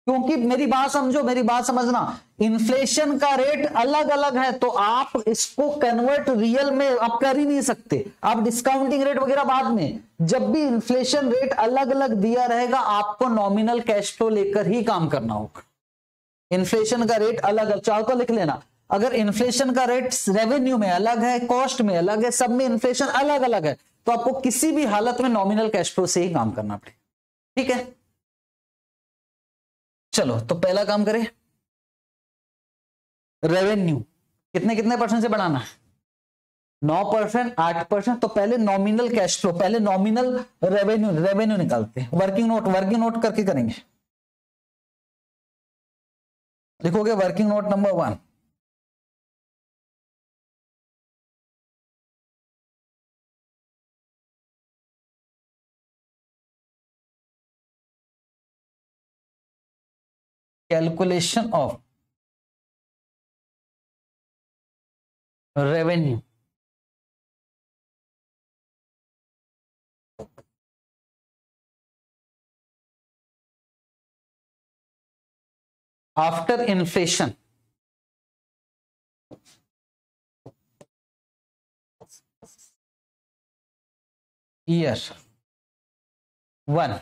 क्योंकि मेरी बात समझो, मेरी बात समझना। इन्फ्लेशन का रेट अलग अलग है तो आप इसको कन्वर्ट रियल में आप कर ही नहीं सकते। आप डिस्काउंटिंग रेट वगैरह बाद में। जब भी इन्फ्लेशन रेट अलग अलग दिया रहेगा, आपको नॉमिनल कैश फ्लो लेकर ही काम करना होगा। इन्फ्लेशन का रेट अलग अलग चाहो तो लिख लेना। अगर इन्फ्लेशन का रेट रेवेन्यू में अलग है कॉस्ट में अलग है, सब में इन्फ्लेशन अलग अलग है तो आपको किसी भी हालत में नॉमिनल कैश फ्लो से ही काम करना पड़ेगा। ठीक है? चलो तो पहला काम करें। रेवेन्यू कितने कितने परसेंट से बढ़ाना है? नौ परसेंट आठ परसेंट तो पहले नॉमिनल कैश फ्लो पहले नॉमिनल रेवेन्यू रेवेन्यू निकालते हैं। वर्किंग नोट वर्किंग नोट करके करेंगे। लिखोगे working note number one calculation of revenue. After inflation. Year. One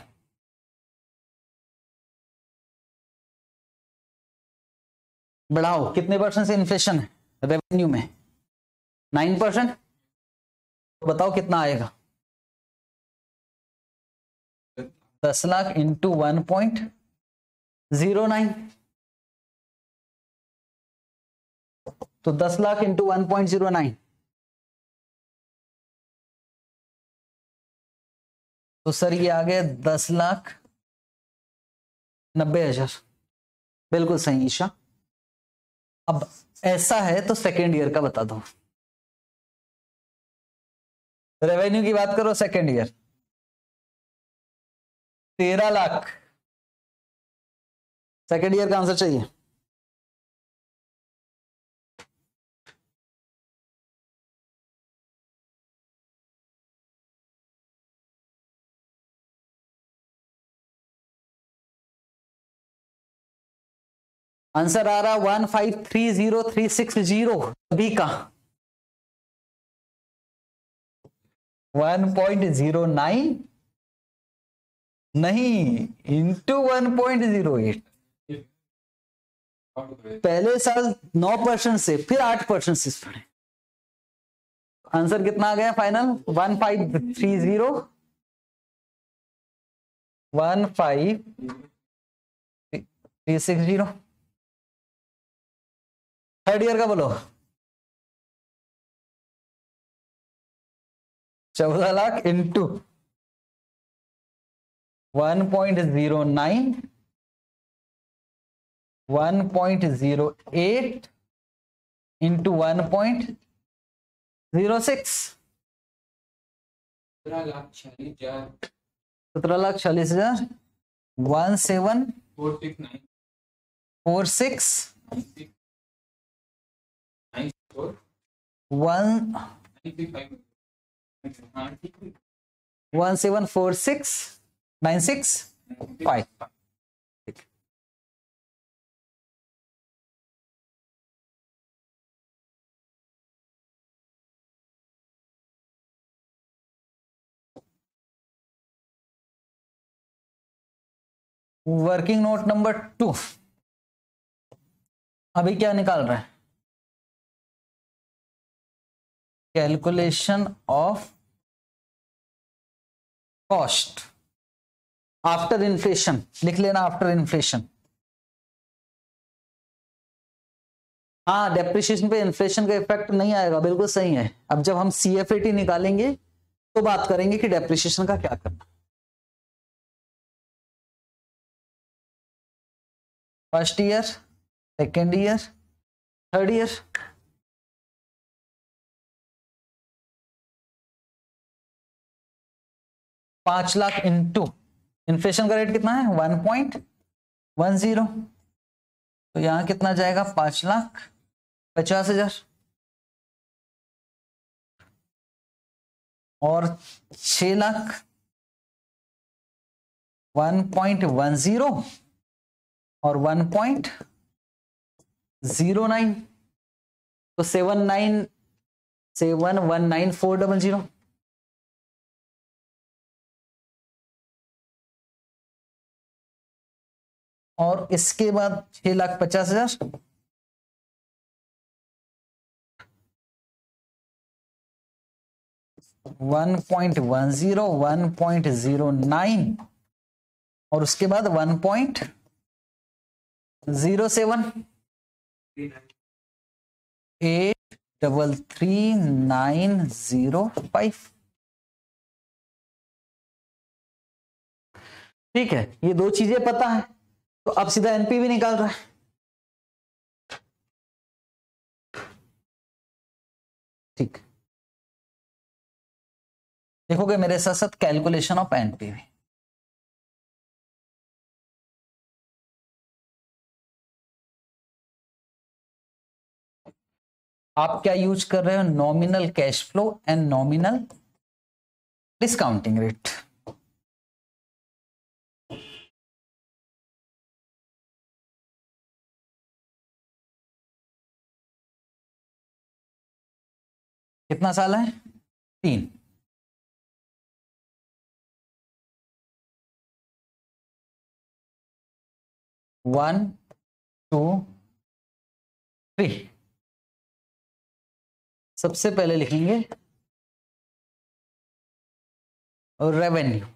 बढ़ाओ। कितने परसेंट से इन्फ्लेशन है रेवेन्यू में? नाइन परसेंट तो बताओ कितना आएगा? दस lakh into one point zero nine तो दस lakh into one point zero nine तो सर ये आ गया दस लाख नब्बे हज़ार। बिल्कुल सही ईशा। अब ऐसा है तो सेकेंड ईयर का बता दो। रेवेन्यू की बात करो सेकेंड ईयर तेरह लाख। सेकेंड ईयर का आंसर चाहिए। आंसर आ रहा one five three zero three six zero. अभी का वन पॉइंट ज़ीरो नाइन? नहीं into one point zero eight. पहले साल नौ परसेंट से, फिर आठ परसेंट से पढ़े आंसर कितना आ गया final? One five three zero. One five three six zero. Third year का बोलो। चौदह lakh into one point zero nine one point zero eight into one point zero six सत्रह लाख छियालीस हज़ार। सत्रह लाख चालीस हज़ार। One seven four six nine four six nine six nine four one one seven four six nine six five. Working note number two. अभी क्या निकाल रहे हैं? Calculation of cost after inflation लिख लेना आफ्टर इन्फ्लेशन हाँ डेप्रिशिएशन पे inflation का इफ़ेक्ट नहीं आएगा, बिल्कुल सही है। अब जब हम सी एफ़ टी निकालेंगे तो बात करेंगे कि डेप्रिशिएशन का क्या करना first year second year third year पाँच लाख इंटू इन्फ्लेशन का रेट कितना है? वन पॉइंट वन ज़ीरो तो यहाँ कितना जाएगा? पाँच लाख पचास हज़ार। और छ lakh one point one zero और वन पॉइंट ज़ीरो नाइन तो seven nine seven one nine four double zero और इसके बाद छह लाख पचास हज़ार। One point one zero, one point zero nine और उसके बाद one point zero seven. Eight double three nine zero five. ठीक है, ये दो चीज़ें पता है। तो अब सीधा एनपीवी निकाल रहा है। ठीक। देखोगे मेरे साथ साथ कैलकुलेशन ऑफ़ एनपीवी आप क्या यूज़ कर रहे हो? Nominal cash flow and nominal discounting rate कितना साल है? तीन। वन टू थ्री सबसे पहले लिखेंगे रेवेन्यू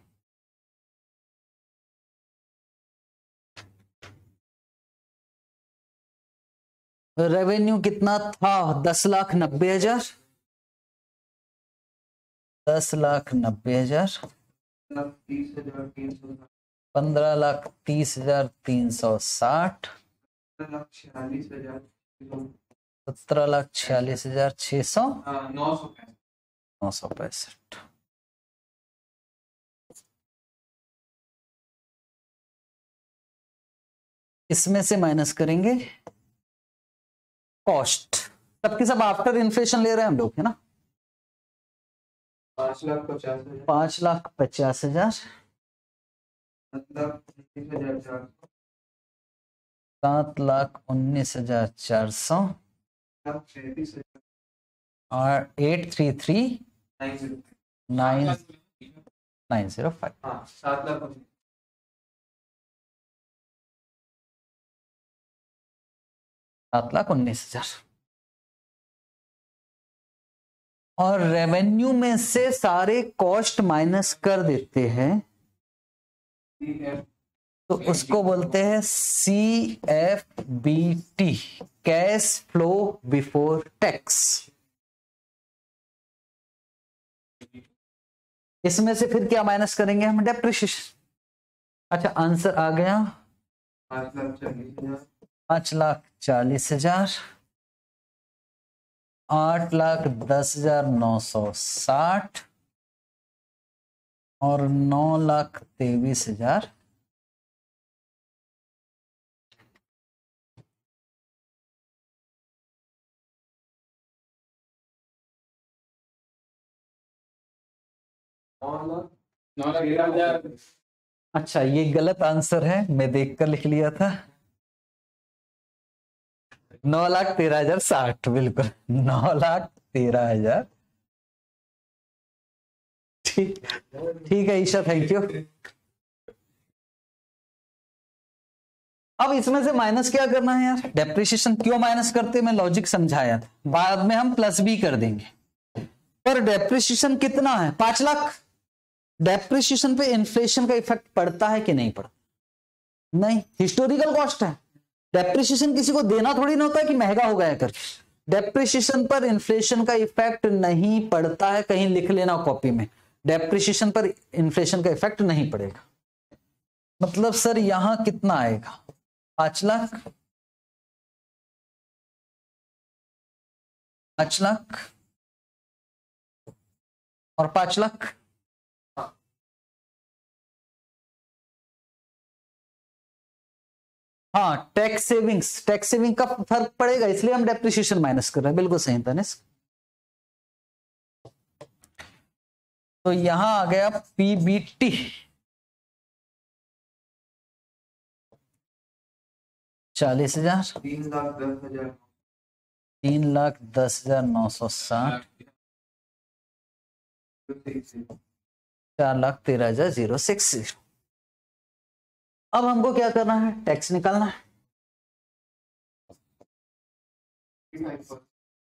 रेवेन्यू कितना था? दस लाख नब्बे हज़ार। दस लाख नब्बे हज़ार। पंद्रह लाख तीस हज़ार तीन सौ साठ। सत्रह लाख छियालीस हज़ार छह सौ। नौ सौ पैंसठ। इसमें से माइनस करेंगे कॉस्ट। सबके सब आफ्टर इन्फ्लेशन ले रहे हैं हम लोग, है ना? पाँच लाख पचास हज़ार। पाँच लाख पचास हज़ार। मतलब सात लाख उन्नीस हज़ार चार सौ। और eight three three. Nine nine zero. Five. हाँ सात लाख सात लाख उन्नीस हज़ार। और रेवेन्यू में से सारे कॉस्ट माइनस कर देते हैं। तो उसको बोलते हैं C F B T cash flow before tax इसमें से फिर क्या माइनस करेंगे हम? डेप्रिशिएशन अच्छा आंसर आ गया। पाँच लाख चालीस हज़ार। आठ लाख दस हज़ार नौ सौ साठ और नौ लाख तेईस हज़ार अच्छा ये गलत आंसर है मैं देखकर लिख लिया था। नौ लाख तेरह हज़ार साठ, बिल्कुल। नौ लाख तेरह हज़ार। ठीक ठीक है ईशा थैंक यू अब इसमें से माइनस क्या करना है यार? डेप्रिसिएशन क्यों माइनस करते? मैं लॉजिक समझाया था। बाद में हम प्लस भी कर देंगे। पर डेप्रिसिएशन कितना है? पाँच लाख। डेप्रिसिएशन पे इन्फ्लेशन का इफ़ेक्ट पड़ता है कि नहीं पड़ता? नहीं हिस्टोरिकल कॉस्ट है। डेप्रिसिएशन किसी को देना थोड़ी ना होता है कि महँगा हो गया करके डेप्रिसिएशन पर इन्फ्लेशन का इफ़ेक्ट नहीं पड़ता है, कहीं लिख लेना कॉपी में। डेप्रिसिएशन पर इन्फ्लेशन का इफ़ेक्ट नहीं पड़ेगा। मतलब सर यहाँ कितना आएगा? पाँच लाख? पाँच लाख? और पाँच लाख? हाँ टैक्स सेविंग्स टैक्स सेविंग का फ़र्क पड़ेगा इसलिए हम डेप्रिसिएशन माइनस कर रहे हैं। बिल्कुल सही था निस तो यहाँ आ गया पीबीटी चालीस हज़ार। तीन लाख दस हज़ार। तीन लाख दस हज़ार नौ सौ साठ। चार लाख तेरह हज़ार ज़ीरो सिक्स। अब हमको क्या करना है? टैक्स निकालना है।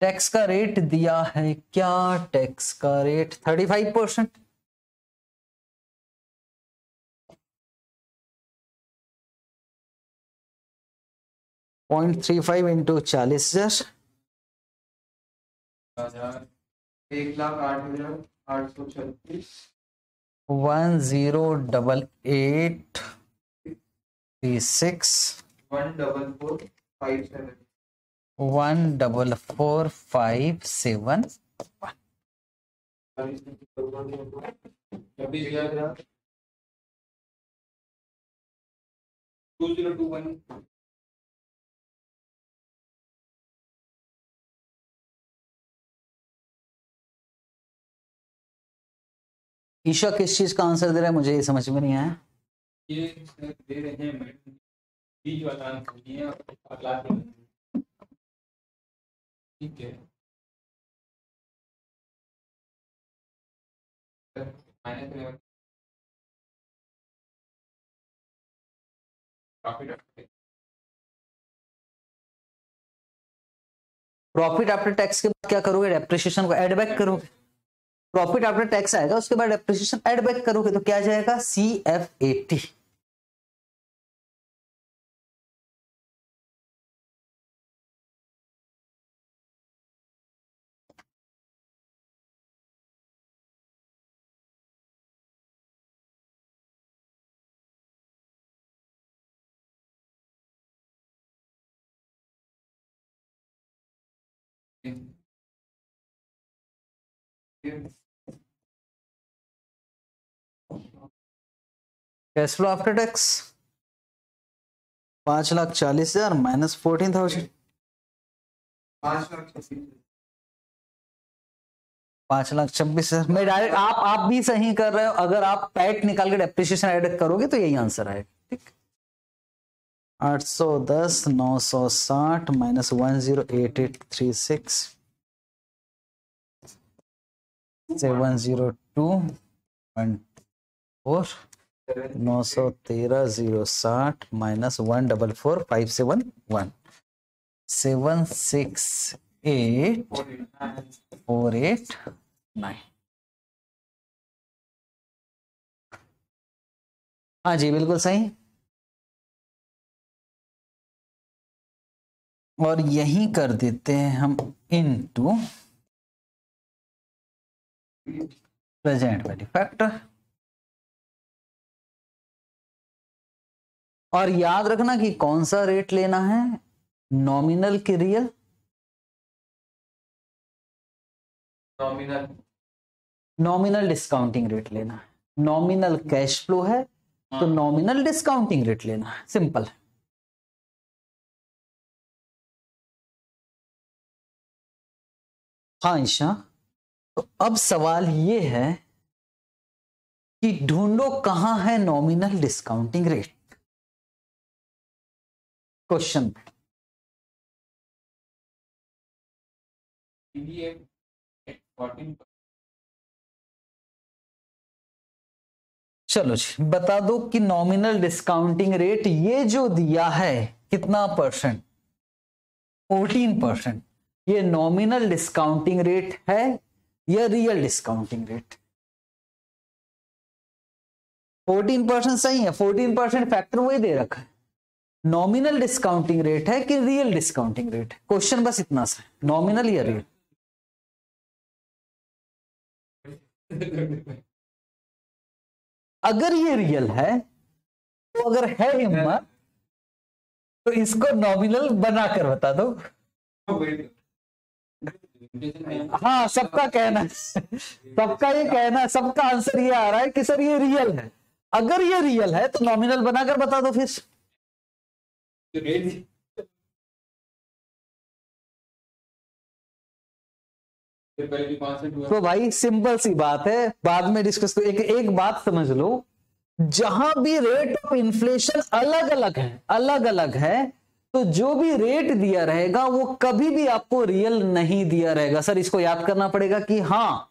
टैक्स का रेट दिया है क्या? टैक्स का rate thirty five percent point three five into चालीस हज़ार। एक लाख आठ हज़ार आठ सौ छत्तीस। One zero double eight. Three six one double four five seven one double four five seven two zero two one Isha किस चीज़ का आंसर दे रहा है? मुझे ये समझ में नहीं आया। ये दे रहे हैं मैडम बीज वाला ठीक है। प्रॉफिट आफ्टर टैक्स के बाद क्या करोगे? डेप्रिसिएशन को एड बैक करोगे? प्रॉफिट आफ्टर टैक्स आएगा, उसके बाद डेप्रिसिएशन एड बैक करोगे तो क्या जाएगा? C F A T cash flow after tax पाँच लाख चालीस हज़ार माइनस फोर्टीन थाउज़ेंड पाँच लाख छब्बीस हज़ार। मैं डायरेक्ट आप आप भी सही कर रहे हो। अगर आप पैट निकाल के डेप्रिसिएशन ऐड करोगे तो यही आंसर आएगा ठीक? आठ सौ दस नौ सौ साठ minus one zero eight eight three six seven zero two one four नौ सौ तेरह ज़ीरो साठ minus one double four five seven one seven six eight four eight nine हाँ जी, बिल्कुल सही। और यही कर देते हैं हम इनटू प्रेजेंट वैल्यू फैक्टर और याद रखना कि कौन सा रेट लेना है? नॉमिनल के real nominal nominal discounting rate लेना है। नॉमिनल कैश फ्लो है तो नॉमिनल डिस्काउंटिंग रेट लेना है। सिंपल है। हाँ ईशा। तो अब सवाल ये है कि ढूंढो कहाँ है नॉमिनल डिस्काउंटिंग रेट क्वेश्चन चलो जी बता दो कि नॉमिनल डिस्काउंटिंग रेट ये जो दिया है कितना परसेंट 14 परसेंट ये नॉमिनल डिस्काउंटिंग रेट है या रियल डिस्काउंटिंग रेट 14 परसेंट सही है 14 परसेंट फैक्टर वही दे रखा है। नॉमिनल डिस्काउंटिंग रेट है कि रियल डिस्काउंटिंग रेट क्वेश्चन बस इतना सा नॉमिनल या रियल अगर ये रियल है तो अगर है हिम्मत तो इसको नॉमिनल बनाकर बता दो। हाँ सबका कहना सबका ये कहना है, सबका आंसर ये आ रहा है कि सर ये रियल है। अगर ये रियल है तो नॉमिनल बनाकर बता दो फिर। तो भाई सिंपल सी बात है। बाद में डिस्कस करो एक एक बात समझ लो। जहाँ भी रेट ऑफ़ इन्फ्लेशन अलग अलग है अलग अलग है तो जो भी रेट दिया रहेगा, वो कभी भी आपको रियल नहीं दिया रहेगा। सर, इसको याद करना पड़ेगा कि हाँ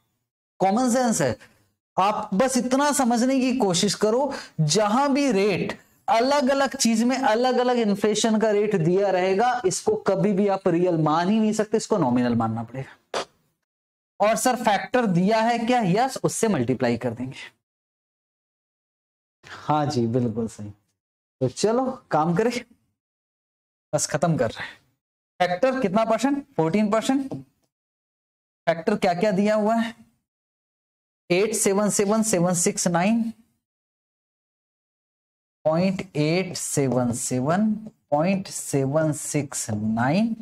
कॉमन सेंस है। आप बस इतना समझने की कोशिश करो, जहाँ भी रेट अलग अलग चीज़ में अलग अलग इन्फ्लेशन का रेट दिया रहेगा, इसको कभी भी आप रियल मान ही नहीं सकते, इसको नॉमिनल मानना पड़ेगा। और सर फैक्टर दिया है क्या? यस उससे मल्टीप्लाई कर देंगे। हाँ जी, बिल्कुल सही। तो चलो, काम करें। बस खत्म कर रहे हैं। फैक्टर कितना परसेंट फोर्टीन परसेंट फैक्टर क्या क्या दिया हुआ है? Eight seven seven seven six nine point eight seven seven point seven six nine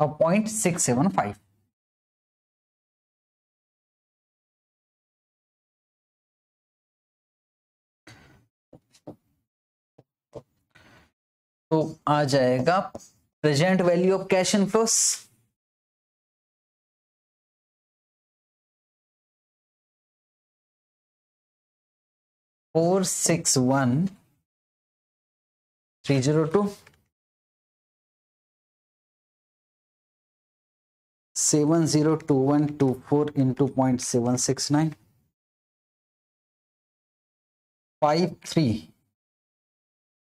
और पॉइंट सिक्स सेवन फाइव तो आ जाएगा present value of cash inflows four six one three zero two seven zero two one two four into point seven six nine five three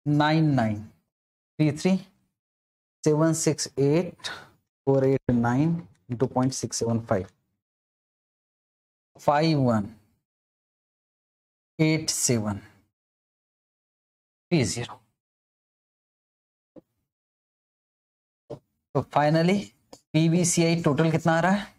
nine nine three three seven six eight four eight nine into point six seven five five one eight seven three zero तो finally PVCI total कितना आ रहा है?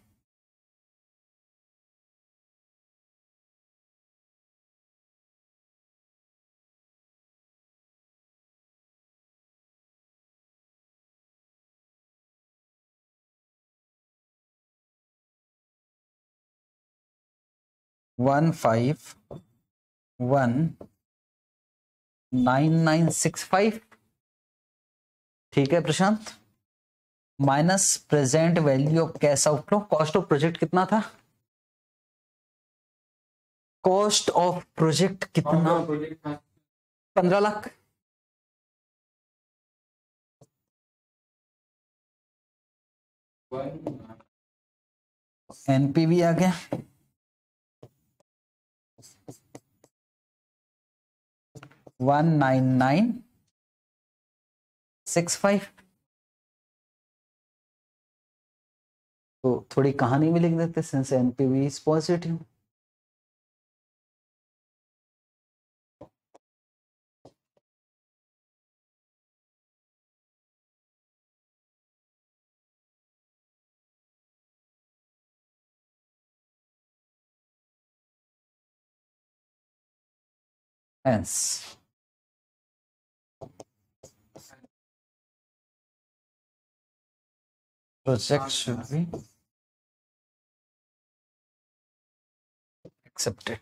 One five one nine nine six five. ठीक है Prashant? Minus present value of cash outflow. Cost of project कितना था? Cost of project कितना? पंद्रह लाख। एनपीवी आ गया। One nine nine six five तो थोड़ी कहानी भी लिख देते since NPV is positive hence But six should be accepted.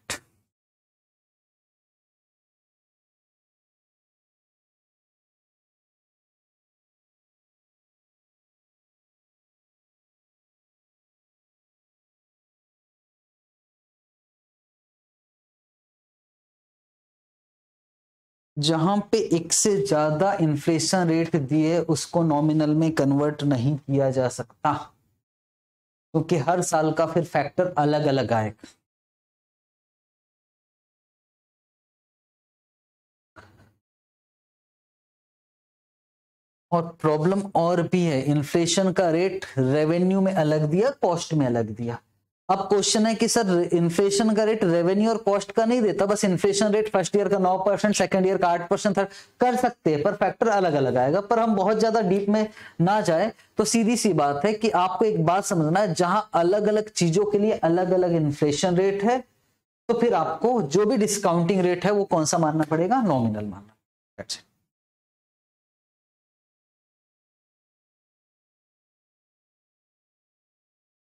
जहाँ पे एक से ज़्यादा इन्फ्लेशन रेट दिए, उसको नॉमिनल में कन्वर्ट नहीं किया जा सकता। क्योंकि हर साल का फिर फैक्टर अलग अलग आएगा। और प्रॉब्लम और भी है। इन्फ्लेशन का रेट रेवेन्यू में अलग दिया कॉस्ट में अलग दिया। अब क्वेश्चन है कि सर इन्फ्लेशन का रेट रेवेन्यू और कॉस्ट का नहीं देता, बस इन्फ्लेशन रेट फ़र्स्ट ईयर का नौ परसेंट सेकेंड ईयर का आठ परसेंट थर्ड कर सकते हैं, पर फैक्टर अलग अलग आएगा। पर हम बहुत ज़्यादा डीप में ना जाए तो सीधी सी बात है कि आपको एक बात समझना है, जहाँ अलग अलग चीज़ों के लिए अलग अलग इन्फ्लेशन रेट है तो फिर आपको जो भी डिस्काउंटिंग रेट है, वो कौन सा मानना पड़ेगा? नॉमिनल मानना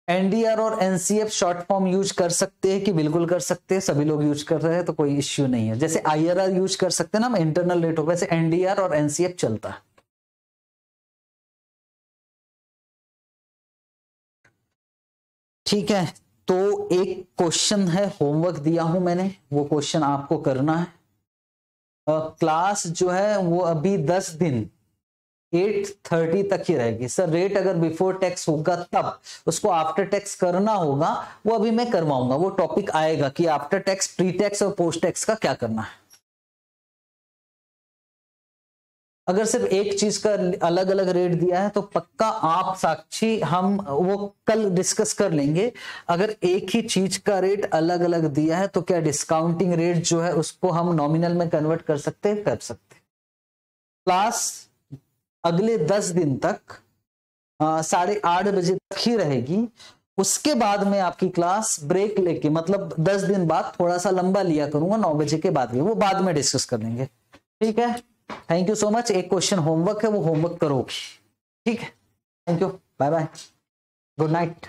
एनडीआर और एनसीएफ शॉर्ट फॉर्म यूज़ कर सकते हैं कि बिल्कुल कर सकते हैं? सभी लोग यूज़ कर रहे हैं तो कोई इश्यू नहीं है। जैसे आईआरआर यूज़ कर सकते हैं ना हम, इंटरनल रेट हो वैसे एनडीआर और एनसीएफ चलता है। ठीक है तो एक क्वेश्चन है होमवर्क दिया हूँ मैंने, वो क्वेश्चन आपको करना है। क्लास जो है, वो अभी दस दिन एट थर्टी तक ही रहेगी। सर रेट अगर बिफोर टैक्स होगा तब, उसको आफ्टर टैक्स करना होगा, वो अभी मैं करवाऊँगा। वो टॉपिक आएगा कि आफ्टर टैक्स प्री टैक्स और पोस्ट टैक्स का क्या करना है। अगर सिर्फ़ एक चीज़ का अलग अलग रेट दिया है तो पक्का आप साक्षी, हम वो कल डिस्कस कर लेंगे। अगर एक ही चीज़ का रेट अलग अलग दिया है तो क्या डिस्काउंटिंग रेट जो है, उसको हम नॉमिनल में कन्वर्ट कर सकते हैं, कर सकते क्लास अगले दस दिन तक साढ़े आठ बजे तक ही रहेगी। उसके बाद में आपकी क्लास ब्रेक लेके मतलब दस दिन बाद थोड़ा सा लंबा लिया करूँगा, नौ बजे के बाद भी। वो बाद में डिस्कस कर लेंगे। ठीक है? थैंक यू सो मच एक क्वेश्चन होमवर्क है, वो होमवर्क करोगी। ठीक है? Thank you bye bye good night